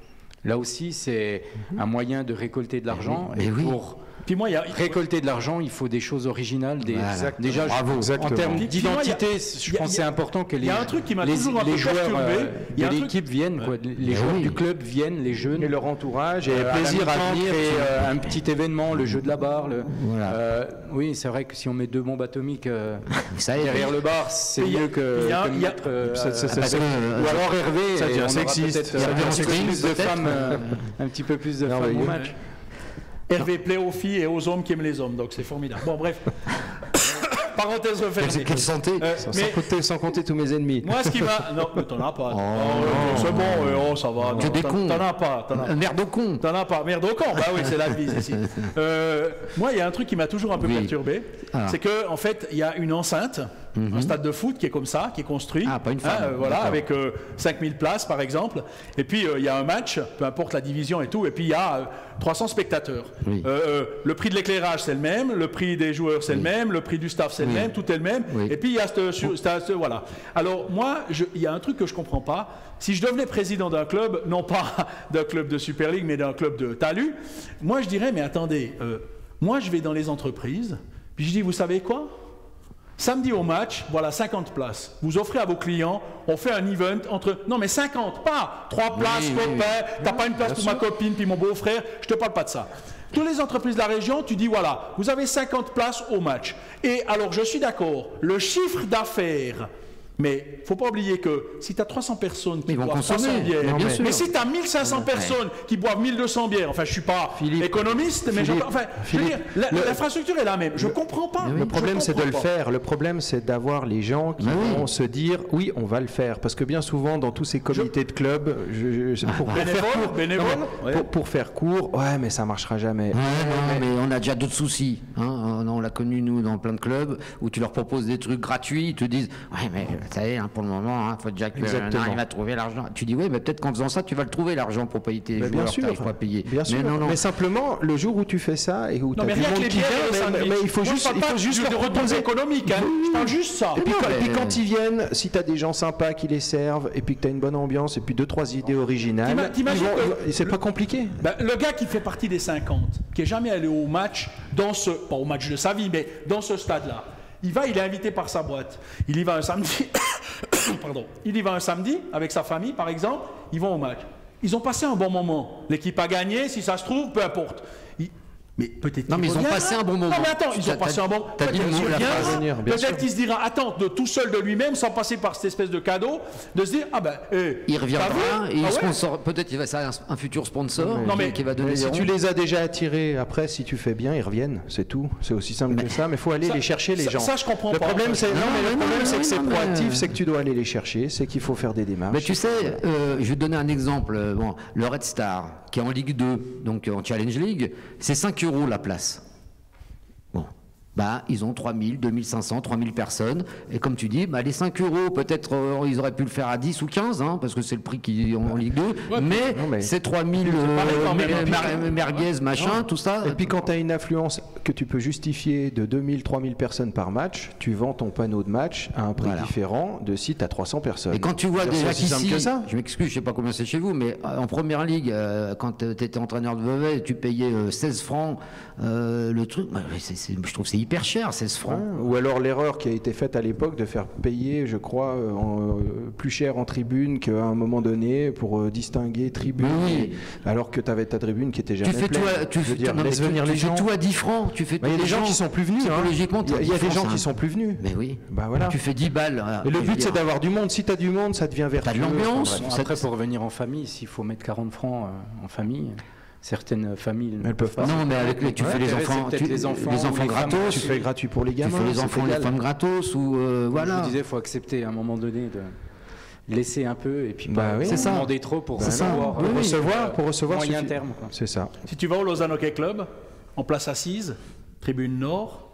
Là aussi, c'est un moyen de récolter de l'argent.
Mais
Et
oui.
pour
Puis moi, il y a.
récolter de l'argent, il faut des choses originales. Des,
Voilà.
Déjà, en termes d'identité, je pense que c'est important que les,
y a un truc qui m'a
les,
toujours un
les
peu
joueurs
perturbé.
euh, de
truc-
l'équipe viennent, quoi. les joueurs du club viennent, les jeunes.
Et leur entourage et
Euh,
plaisir à venir.
créer, euh, un petit événement, le jeu de la barre. le-
Voilà.
Euh, oui, c'est vrai que si on met deux bombes atomiques euh,
Ça
derrière le bar, c'est mieux que,
il y a-
que
a-
mettre,
Ça-
ou alors Hervé,
ça
et
devient sexiste. Ça devient
un petit peu
sexiste,
plus de femmes, un petit peu plus de femmes au match.
Hervé plaît aux filles et aux hommes qui aiment les hommes, donc c'est formidable. Bon, bref. Parenthèse refermée.
Quelle, santé.
Euh,
Sans,
mais
compter, sans compter tous mes ennemis.
moi, ce qui m'a. Non, mais t'en as pas.
Oh,
Oh, c'est bon, euh, oh, ça va.
Que des
t'en-
cons.
T'en as pas. As
Merde au con.
T'en as pas. Merde au camp. Bah oui, c'est la vie ici. Euh, moi, il y a un truc qui m'a toujours un peu
Oui.
perturbé.
Ah.
C'est que, en fait, il y a une enceinte, un stade de foot qui est comme ça, qui est construit.
Ah, pas une
Hein,
femme.
euh, voilà, avec euh, 5000 places, par exemple. Et puis, euh, il y a un match, peu importe la division et tout. Et puis, il y a euh, 300 spectateurs.
Oui.
Euh, euh, le prix de l'éclairage, c'est le même. Le prix des joueurs, c'est le même. Le prix du staff, c'est le même. Tout est le même. Et puis, il y a ce, voilà. Alors, moi, il y a un truc que je comprends pas. Si je devenais président d'un club, non pas d'un club de Super League, mais d'un club de talus, moi, je dirais, mais attendez, euh, moi, je vais dans les entreprises, puis je dis, vous savez quoi? Samedi au match, voilà 50 places. Vous offrez à vos clients, on fait un event entre. Non, mais 50, pas 3 places,
oui,
copain,
oui.
t'as pas une place pour ma copine puis mon beau-frère, je te parle pas de ça. Toutes les entreprises de la région, tu dis voilà, vous avez 50 places au match. Et alors, je suis d'accord, le chiffre d'affaires. Mais faut pas oublier que si tu as 300 personnes qui boivent
consommer.
300 bières,
Non,
mais, si tu as 1500 personnes qui boivent 1200 bières, enfin je suis pas
Philippe,
économiste, mais
Philippe,
enfin, je veux dire, l'infrastructure est la même. Je comprends pas.
Le problème, c'est de le faire. Le problème, c'est d'avoir les gens qui
oui.
vont se dire oui, on va le faire. Parce que bien souvent, dans tous ces comités de club, je, je- pour, faire
Bénévole,
court,
bénévole, ouais.
pour, pour faire court, ouais, mais ça marchera jamais.
Ouais, non, mais on a déjà d'autres soucis. hein. On l'a connu, nous, dans plein de clubs, où tu leur proposes des trucs gratuits, ils te disent Ouais, mais ça y est, hein, pour le moment, il faut déjà qu'on
Exactement.
arrive à trouver l'argent. Tu dis Oui, mais peut-être qu'en faisant ça, tu vas le trouver, l'argent, pour payer tes
Mais
joueurs,
bien sûr,
pas à payer.
bien sûr.
Mais non, non.
Mais simplement, le jour où tu fais ça et où tu as
mais
du monde qui vient, mais- il faut
Moi, je
juste,
parle
il
pas
faut juste
de
proposer.
économiques, hein. Je parle juste ça.
Et puis,
Non,
quand,
mais-
et puis quand ils viennent, si tu as des gens sympas qui les servent, et puis que tu as une bonne ambiance, et puis deux, trois idées originales, c'est pas compliqué.
Ben, le gars qui fait partie des 50, qui est jamais allé au match, dans ce, pas au match de sa vie, mais dans ce stade-là, il va, il est invité par sa boîte. Il y va un samedi, pardon, il y va un samedi avec sa famille, par exemple, ils vont au match. Ils ont passé un bon moment. L'équipe a gagné, si ça se trouve, peu importe. Mais peut-être
Non, mais ils ont passé un bon moment.
Non, mais attends, ils ont passé un bon
t'as dit le
Peut-être qu'il se dira, attends, de tout seul de lui-même, sans passer par cette espèce de cadeau, de se dire, ah ben, eh,
Il reviendra et il
Ah
peut-être il va ça un, un futur sponsor
Non,
qui-
mais-
qui va donner
si tu les as déjà attirés, après, si tu fais bien, ils reviennent. C'est tout. C'est aussi simple que ça. Mais il faut aller
Ça-
les chercher, les
ça-
gens.
ça, je comprends
le
pas,
Problème,
en fait.
c'est, non,
Non,
mais le problème, c'est que c'est proactif, c'est que tu dois aller les chercher, c'est qu'il faut faire des démarches.
Mais tu sais, euh, je vais te donner un exemple. Bon, le Red Star, qui est en Ligue 2, donc en Challenge League, c'est 5 euros la place. Bon. Bah, ils ont 3000, 2500, 3000 personnes. Et comme tu dis, bah, les 5 euros, peut-être euh, ils auraient pu le faire à 10 ou 15, hein, parce que c'est le prix qui est en Ligue 2. mais,
non, mais-
c'est 3000
pareil quand
euh, merguez, machin, tout ça.
Et puis quand tu as une affluence que tu peux justifier de 2000, 3000 personnes par match, tu vends ton panneau de match à un prix
Voilà.
différent de si tu as 300 personnes.
Et quand tu vois déjà qu'ici,
que ça.
je m'excuse, je sais pas combien c'est chez vous, mais euh, en première ligue, euh, quand tu étais entraîneur de Vevey, tu payais euh, 16 francs euh, le truc. bah, je trouve que c'est hyper cher, 16 francs.
Ou alors l'erreur qui a été faite à l'époque de faire payer, je crois, euh, en, euh, plus cher en tribune qu'à un moment donné pour euh, distinguer tribune,
oui.
alors que tu avais ta tribune qui était
Tu
jamais
fais
pleine.
tu
Je veux
fais,
dire,
non, mais
laisse
tu-
venir
tu
les
fais
gens.
tout à 10 francs. Tu fais
Bah, Il y a des gens qui sont plus venus. hein.
psychologiquement,
Il y a- des gens
hein.
qui sont plus venus.
Mais oui.
Bah voilà.
Tu fais 10 balles.
Et le
Je
but, c'est d'avoir du monde. Si tu as du monde, ça devient vertueux.
T'as de l'ambiance.
Après, pour revenir en famille, s'il faut mettre 40 francs euh, en famille, certaines familles ne
Elles peuvent pas.
Non, mais avec les, tu
Ouais,
fais les enfants, tu-
les enfants,
les enfants
les femmes,
gratos.
Tu fais gratuit pour les
Tu
gamins.
fais les enfants, les femmes gratos ou euh,
Je
voilà.
vous disais, il faut accepter à un moment donné de laisser un peu et puis
Bah
pas
oui.
pas
C'est
ça.
demander trop pour
C'est ça.
pouvoir
Oui,
Pour
oui.
recevoir, pour recevoir
moyen terme.
C'est ça.
Si tu vas au Lausanne Hockey Club, en place assise, tribune nord,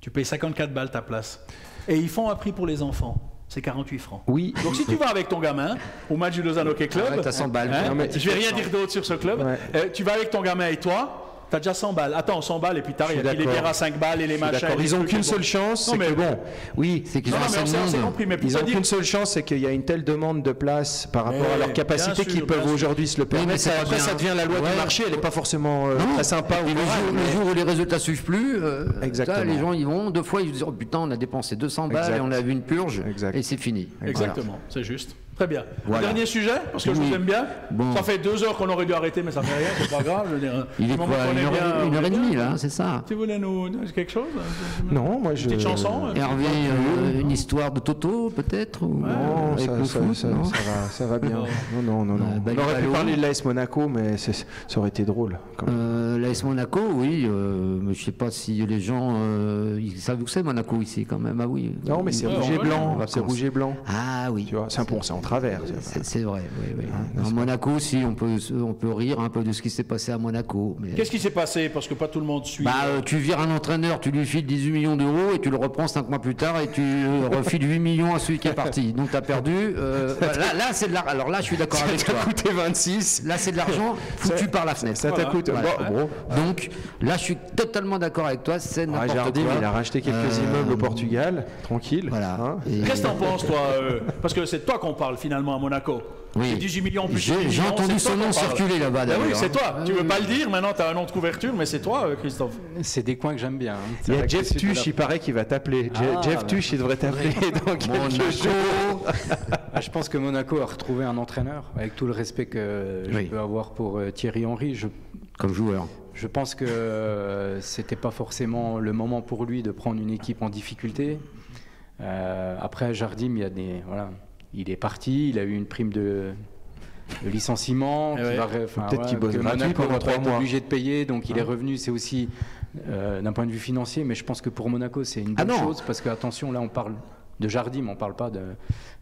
tu payes 54 balles ta place. Et ils font un prix pour les enfants. C'est 48 francs.
Oui.
Donc si tu vas avec ton gamin au match du Lausanne Hockey Club,
Arrête à 100 balles.
hein, je vais rien dire d'autre sur ce club,
Ouais.
euh, tu vas avec ton gamin et toi, t'as déjà 100 balles. Attends, 100 balles et puis t'arrives, il bières à 5 balles et les machins.
Ils ont
trucs,
qu'une seule chance,
Non,
c'est
mais-
que bon, oui,
C'est qu'ils ont
mais
ils
te
ont
dire-
qu'une seule chance, c'est qu'il y a une telle demande de place par rapport à leur capacité qu'ils peuvent aujourd'hui se le permettre. Après, ça devient la loi du marché, elle n'est pas forcément euh, très sympa
le jour, où les résultats suivent plus, euh, les gens y vont. Deux fois, ils se disent Oh putain, on a dépensé 200 balles et on a vu une purge et c'est fini.
Exactement, c'est juste. Très bien.
Voilà.
Dernier sujet, parce que je vous aime bien.
Bon.
Ça fait deux heures qu'on aurait dû arrêter, mais ça fait rien, c'est pas grave. Je veux dire,
Il est quoi Une heure,
bien,
une et demie là, c'est ça
Tu voulais nous dire quelque chose
Non, moi je.
Petite chanson euh,
Hervé, euh, une histoire de Toto peut-être ou-
Non, ça,
le
ça-
foot,
ça-
non
ça va, ça va bien. Non, non, non. non.
Euh, bah,
On aurait pu parler de l'AS Monaco, mais ça aurait été drôle. quand même.
Euh, L'AS Monaco, oui, euh, mais je sais pas si les gens euh, ils savent où c'est Monaco ici quand même. Ah oui.
Non, mais c'est rouge et blanc. C'est rouge et blanc.
Ah oui.
Tu vois, c'est un pont, c'est en travers.
C'est vrai, oui, oui. En Monaco aussi, on peut, on peut rire un peu de ce qui s'est passé à Monaco. Mais...
Qu'est-ce qui s'est passé? Parce que pas tout le monde suit.
Bah, euh, tu vires un entraîneur, tu lui files 18 millions d'euros et tu le reprends 5 mois plus tard et tu euh, refiles 8 millions à celui qui est parti. Donc tu as perdu. euh, là, là c'est de l'argent. Alors là, je suis d'accord avec
Ça
toi.
t'a coûté 26.
Là, c'est de l'argent foutu par la fenêtre.
Ça t'a coûté.
Voilà.
Bon, bon.
Donc là, je suis totalement d'accord avec toi. C'est
Ah,
n'importe
Jardim,
quoi.
il a racheté quelques
Euh,
immeubles au Portugal, tranquille.
Voilà.
hein.
Et-
Qu'est-ce que t'en penses, toi euh, Parce que c'est de toi qu'on parle finalement à Monaco.
Oui.
C'est 18 millions plus
J'ai-
18
j'ai
millions,
entendu son nom
parle.
circuler là-bas,
Ben oui, c'est
hein.
toi. Tu veux pas le dire, maintenant tu as un nom de couverture, mais c'est toi, euh, Christophe.
C'est des coins que j'aime bien. hein.
Il y a Jeff Tuch, il paraît qu'il va t'appeler. Je-
Ah,
Jeff
bah.
Tuch, il devrait t'appeler dans quelques
Monaco.
jours.
Ah, je pense que Monaco a retrouvé un entraîneur, avec tout le respect que je
Oui.
peux avoir pour euh, Thierry Henry. Je,
Comme joueur.
je pense que euh, c'était pas forcément le moment pour lui de prendre une équipe en difficulté. Euh, après, Jardim, il y a des, voilà, il est parti, il a eu une prime de, de licenciement.
Eh ouais.
Peut-être qu'il bosse
Monaco
pendant
va être
mois.
obligé de payer, donc il est
Hein
revenu. C'est aussi euh, d'un point de vue financier, mais je pense que pour Monaco, c'est une
Ah
bonne chose parce que attention, là, on parle de Jardim, on parle pas de.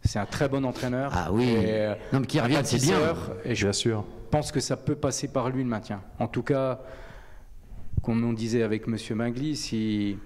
C'est un très bon entraîneur.
Ah oui.
Et, euh,
Non, mais qui
un
revienne, c'est bien.
Et je
Bien sûr.
pense que ça peut passer par lui le maintien. En tout cas, comme on disait avec Monsieur Mingli, si,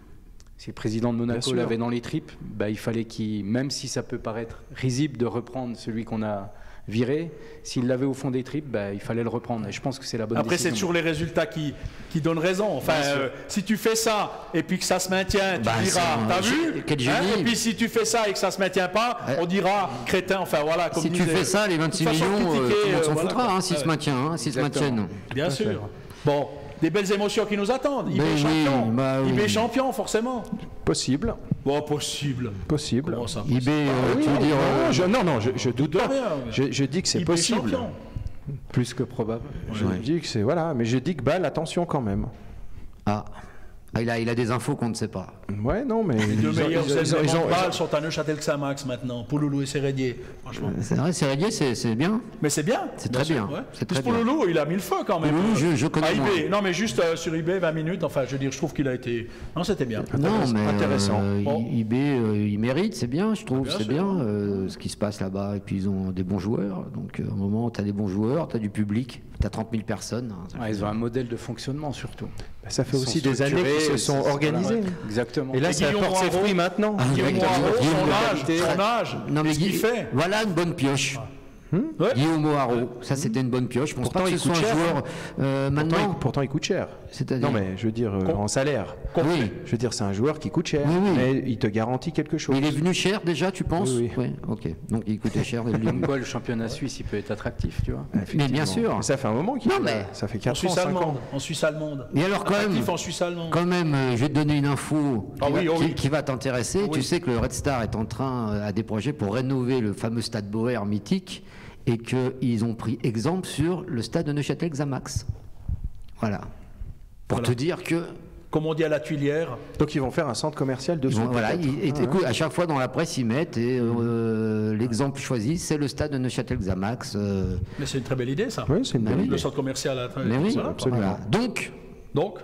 si le président de Monaco l'avait dans les tripes, bah, il fallait qu'il, même si ça peut paraître risible de reprendre celui qu'on a viré, s'il l'avait au fond des tripes, bah, il fallait le reprendre. Et je pense que c'est la bonne
Après, c'est
décision.
toujours les résultats qui, qui donnent raison. Enfin, euh, si tu fais ça et puis que ça se maintient, tu
Bah,
diras,
c'est
t'as vu
quel génie.
Et puis si tu fais ça et que ça se maintient pas,
Ouais.
on dira crétin. Enfin voilà. Comme
Si tu fais ça, les 26
De toute façon,
millions, euh,
critiquer,
tout le monde s'en
euh, voilà,
foutra hein, s'ils se maintiennent. hein, s'ils se
Exactement.
maintiennent.
Bien sûr. Bon, des belles émotions qui nous attendent. IB
Ben oui,
champion.
bah oui.
IB champion, forcément.
Possible.
Bon, possible.
Possible.
Comment ça
IB, euh,
Oui,
tu veux dire.
non,
euh,
je, non, non, je, je doute pas.
rien,
Je, je dis que c'est
IB
possible.
champion.
plus que probable.
Je dis que c'est voilà, mais je dis que balle, attention quand même.
Ah. Ah, il, a, il a des infos qu'on ne sait pas.
Ouais, non, mais
Les deux meilleurs éléments de balle sont à Neuchâtel-Xamax maintenant. Pouloulou et Sérédier. Franchement.
C'est vrai, Sérédier, c'est c'est bien.
Mais c'est bien.
C'est très
sûr,
bien.
ouais.
C'est
Plus
très bien.
Pouloulou, il a mis le feu quand même.
Pouloulou, je- je connais
À
moins.
Non, mais juste euh, sur eBay, 20 minutes. Enfin, je veux dire, je trouve qu'il a été. Non, c'était bien.
Non, mais
intéressant.
euh,
Bon.
IB, euh, il mérite, c'est bien, je trouve,
Bien
c'est bien euh, ce qui se passe là-bas. Et puis ils ont des bons joueurs. Donc, euh, à un moment, tu as des bons joueurs, tu as du public, tu as 30 000 personnes. hein,
Ouais, ils ont un modèle de fonctionnement surtout.
Bah, ça fait aussi des années qu'ils se sont organisés.
voilà. Exactement.
Et là,
Et
ça porte ses fruits maintenant.
Ah,
Guillaume son âge,
Guillaume
son âge.
Non, mais
ce qu'il
Guy-
fait?
Voilà une bonne pioche.
Ouais.
Guillaume Moirot, ça c'était une bonne pioche. Je pense
Pourtant,
pas que ce soit un
cher,
joueur euh,
Pourtant,
maintenant.
il, pourtant, il coûte cher.
C'est-à-dire
Non, mais je veux dire, euh, en salaire.
Oui.
Je veux dire, c'est un joueur qui coûte cher,
Oui, oui.
mais il te garantit quelque chose.
Mais il est venu cher déjà, tu penses
Oui, oui.
ok. Donc il coûtait cher dès le
Comme
début.
quoi, le championnat suisse, il peut être attractif, tu vois.
Mais bien sûr.
Mais ça fait un moment qu'il
Non, mais-
Ça fait
En
4 ans,
Suisse
5 ans.
allemande. En Suisse allemande.
Et alors quand même,
Actif en Suisse allemande.
quand même, euh, je vais te donner une info qui,
Ah
va,
oui, oh
qui-
oui.
qui va t'intéresser.
Oui.
Tu sais que le Red Star est en train, à des projets pour rénover le fameux stade Boer mythique et qu'ils ont pris exemple sur le stade de Neuchâtel-Xamax. Voilà. Pour
Voilà.
te dire que
comme on dit à la Tuilière.
Donc ils vont faire un centre commercial de
voilà, ils- et, écoute, à chaque fois dans la presse, ils mettent, et euh, l'exemple choisi, c'est le stade de Neuchâtel-Xamax. euh,
Mais c'est une très belle idée, ça.
Oui, c'est une bonne
oui.
Le
idée.
centre commercial à
mais oui,
voilà.
absolument.
voilà. Donc,
Donc,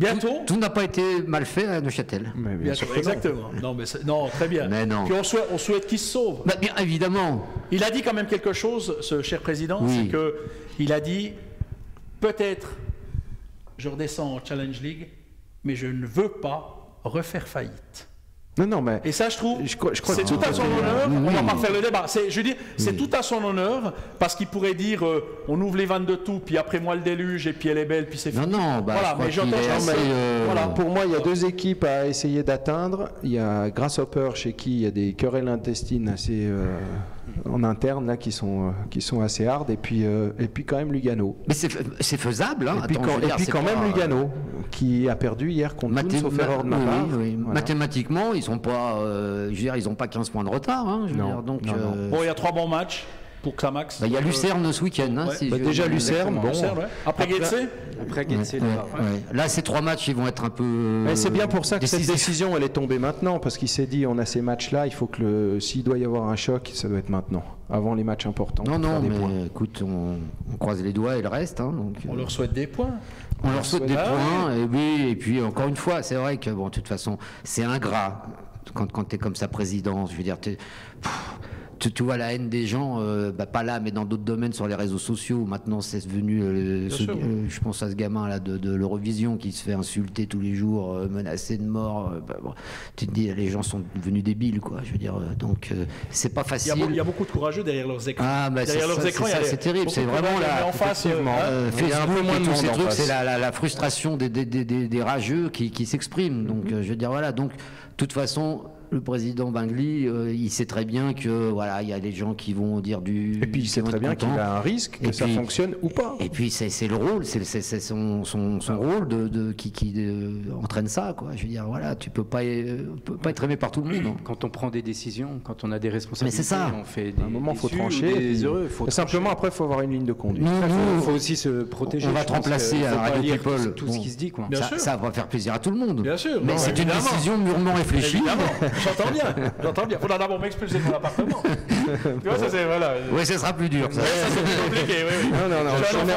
bientôt.
tout n'a pas été mal fait à Neuchâtel.
Mais bien
Bientôt,
sûr que non.
exactement. Non, mais c'est- non, très bien.
Mais non.
Puis on souhaite, on souhaite qu'il se sauve.
Bah, bien évidemment.
Il a dit quand même quelque chose, ce cher président,
Oui.
c'est que il a dit peut-être je redescends en Challenge League, mais je ne veux pas refaire faillite.
Non, non, mais
Et ça, je trouve,
Je crois- je crois
c'est tout à son honneur.
Oui.
On va pas refaire le débat. C'est, je veux dire, c'est tout à son honneur parce qu'il pourrait dire euh, on ouvre les vannes de tout, puis après moi le déluge, et puis elle est belle, puis c'est
Non,
fini.
non, bah,
voilà, mais j'entends
euh,
voilà.
pour moi, il y a deux équipes à essayer d'atteindre. Il y a Grasshopper chez qui il y a des querelles intestines assez euh, en interne là qui sont euh, qui sont assez hard et puis euh, et puis quand même Lugano.
Mais c'est c'est faisable. Hein.
et puis
Attends,
quand, et puis même Lugano qui a perdu hier contre
Mathé-
sauf erreur de ma
oui,
part.
oui.
Voilà.
Mathématiquement, ils sont pas, euh, je veux dire, ils ont pas 15 points de retard. hein, je veux
Non,
dire, donc,
non, non.
euh,
Bon, il y a trois bons matchs pour Xamax.
bah, il y a
euh,
Lucerne ce week-end. hein,
ouais.
si
Bah, déjà Lucerne, bon.
Lucerne, ouais. Après Getse
Après Getse,
ouais,
là-bas.
ouais. Là, ces trois matchs, ils vont être un peu.
Mais c'est bien pour ça que cette décision elle est tombée maintenant parce qu'il s'est dit on a ces matchs là, il faut que le s'il doit y avoir un choc, ça doit être maintenant, avant les matchs importants.
Non, non, mais
points.
écoute, on, on croise les doigts et le reste. hein, donc,
On
euh,
leur souhaite des points.
on leur souhaite des
Ah
points. Et oui, et puis encore une fois, c'est vrai que, bon, de toute façon, c'est ingrat quand, quand tu es comme sa présidence. Je veux dire, tu, tu vois la haine des gens, euh, bah, pas là, mais dans d'autres domaines sur les réseaux sociaux. Maintenant, c'est devenu, euh, ce- euh, je pense à ce gamin là de, de l'Eurovision qui se fait insulter tous les jours, menacé de mort. bah, bon, tu te dis, les gens sont devenus débiles, quoi. Je veux dire, donc c'est pas facile.
il y a beaucoup de courageux derrière leurs écrans.
Ah, bah,
derrière
c'est
leurs
ça,
écrans,
c'est terrible, c'est vraiment la-
en face,
un peu moins de
ces trucs, c'est la, la- la frustration des, des- des- des- des rageux qui, qui s'expriment. Donc,
Mhm.
je veux dire, voilà. Donc, de toute façon, le président Bangli, euh, il sait très bien que, voilà, il y a des gens qui vont dire du.
Et puis il sait très bien qu'il a un risque que
Et
ça
puis-
fonctionne ou pas.
Et puis, c'est le rôle, c'est son, son, son rôle de, de- qui, qui entraîne ça, quoi. Je veux dire, voilà, tu peux pas, euh, peux pas être aimé par tout le monde.
Quand on prend des décisions, quand on a des responsabilités,
Mais c'est ça.
on fait des
À un moment, il faut trancher.
des
puis-
heureux. Faut
Simplement,
trancher.
après, il faut avoir une ligne de conduite.
Il faut aussi se protéger.
on va te remplacer à Radio People.
Tout
Bon.
ce qui se dit, quoi.
Bien
ça,
sûr.
ça va faire plaisir à tout le monde.
Bien sûr,
Mais c'est une décision mûrement réfléchie.
Évidemment, j'entends bien, j'entends bien. Faudra d'abord m'expulser de mon appartement. tu vois, ça c'est voilà.
Oui, ce sera plus dur. ça.
Ça c'est plus compliqué, oui, oui.
Non, non, non,
Je suis un
on est-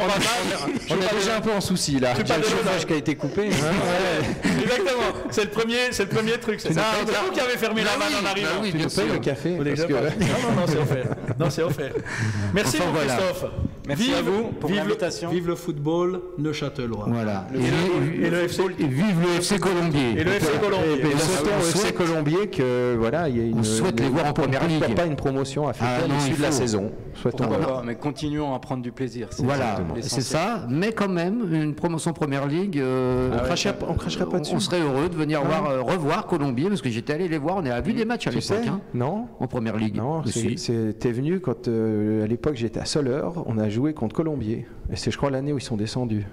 on On déjà un peu en souci là.
je suis pas
Le
de
chauffage qui a été coupé.
Exactement, c'est le premier, c'est le premier truc. C'est ça. C'est vous qui avez fermé la vanne en arrivant.
bah oui,
Tu
bien sûr.
le café
Non, non, non, c'est offert. Non, c'est offert. Merci,
voilà.
Christophe.
Merci
vive,
à vous pour l'invitation.
Vive le football neuchâtelois.
Voilà.
Et le- et le FC
et vive le FC Colombier.
Et le FC Colombier.
Et
on souhaite-
au FC Colombier que voilà, il y ait une.
on souhaite les voir en première ligue.
pas une promotion à faire
Ah
à l'issue
il
de la saison. Souhaitons.
Pas, mais continuons à prendre du plaisir. c'est
Voilà, c'est ça. Mais quand même, une promotion Première Ligue. euh,
On cracherait- on cracherait pas dessus.
On serait heureux de venir voir, euh, revoir Colombier parce que j'étais allé les voir. On a vu des matchs à l'époque hein,
Non.
en Première Ligue.
Non, t'es venu quand euh, à l'époque j'étais à Soleure, on a joué contre Colombier. Et c'est je crois l'année où ils sont descendus.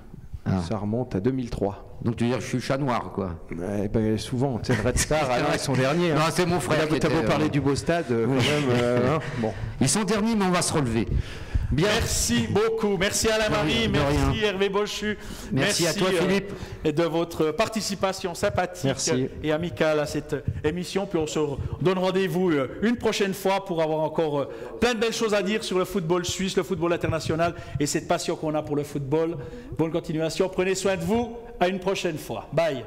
Ah.
Ça remonte à 2003.
Donc tu veux dire que je suis chat noir quoi.
Ouais, ben, souvent, tu sais, Red Star, alors, ils sont derniers. hein.
Non, c'est mon frère.
T'as beau
était,
parler
euh,
du beau stade, euh, quand même. euh, hein, bon.
Ils sont derniers, mais on va se relever. Bien.
Merci beaucoup. Merci Alain Marie,
de
merci. Hervé Bochu.
Merci à toi,
euh,
Philippe.
De votre participation sympathique
Merci.
et amicale à cette émission. Puis on se donne rendez-vous euh, une prochaine fois pour avoir encore euh, plein de belles choses à dire sur le football suisse, le football international et cette passion qu'on a pour le football. Bonne continuation. Prenez soin de vous. À une prochaine fois. Bye.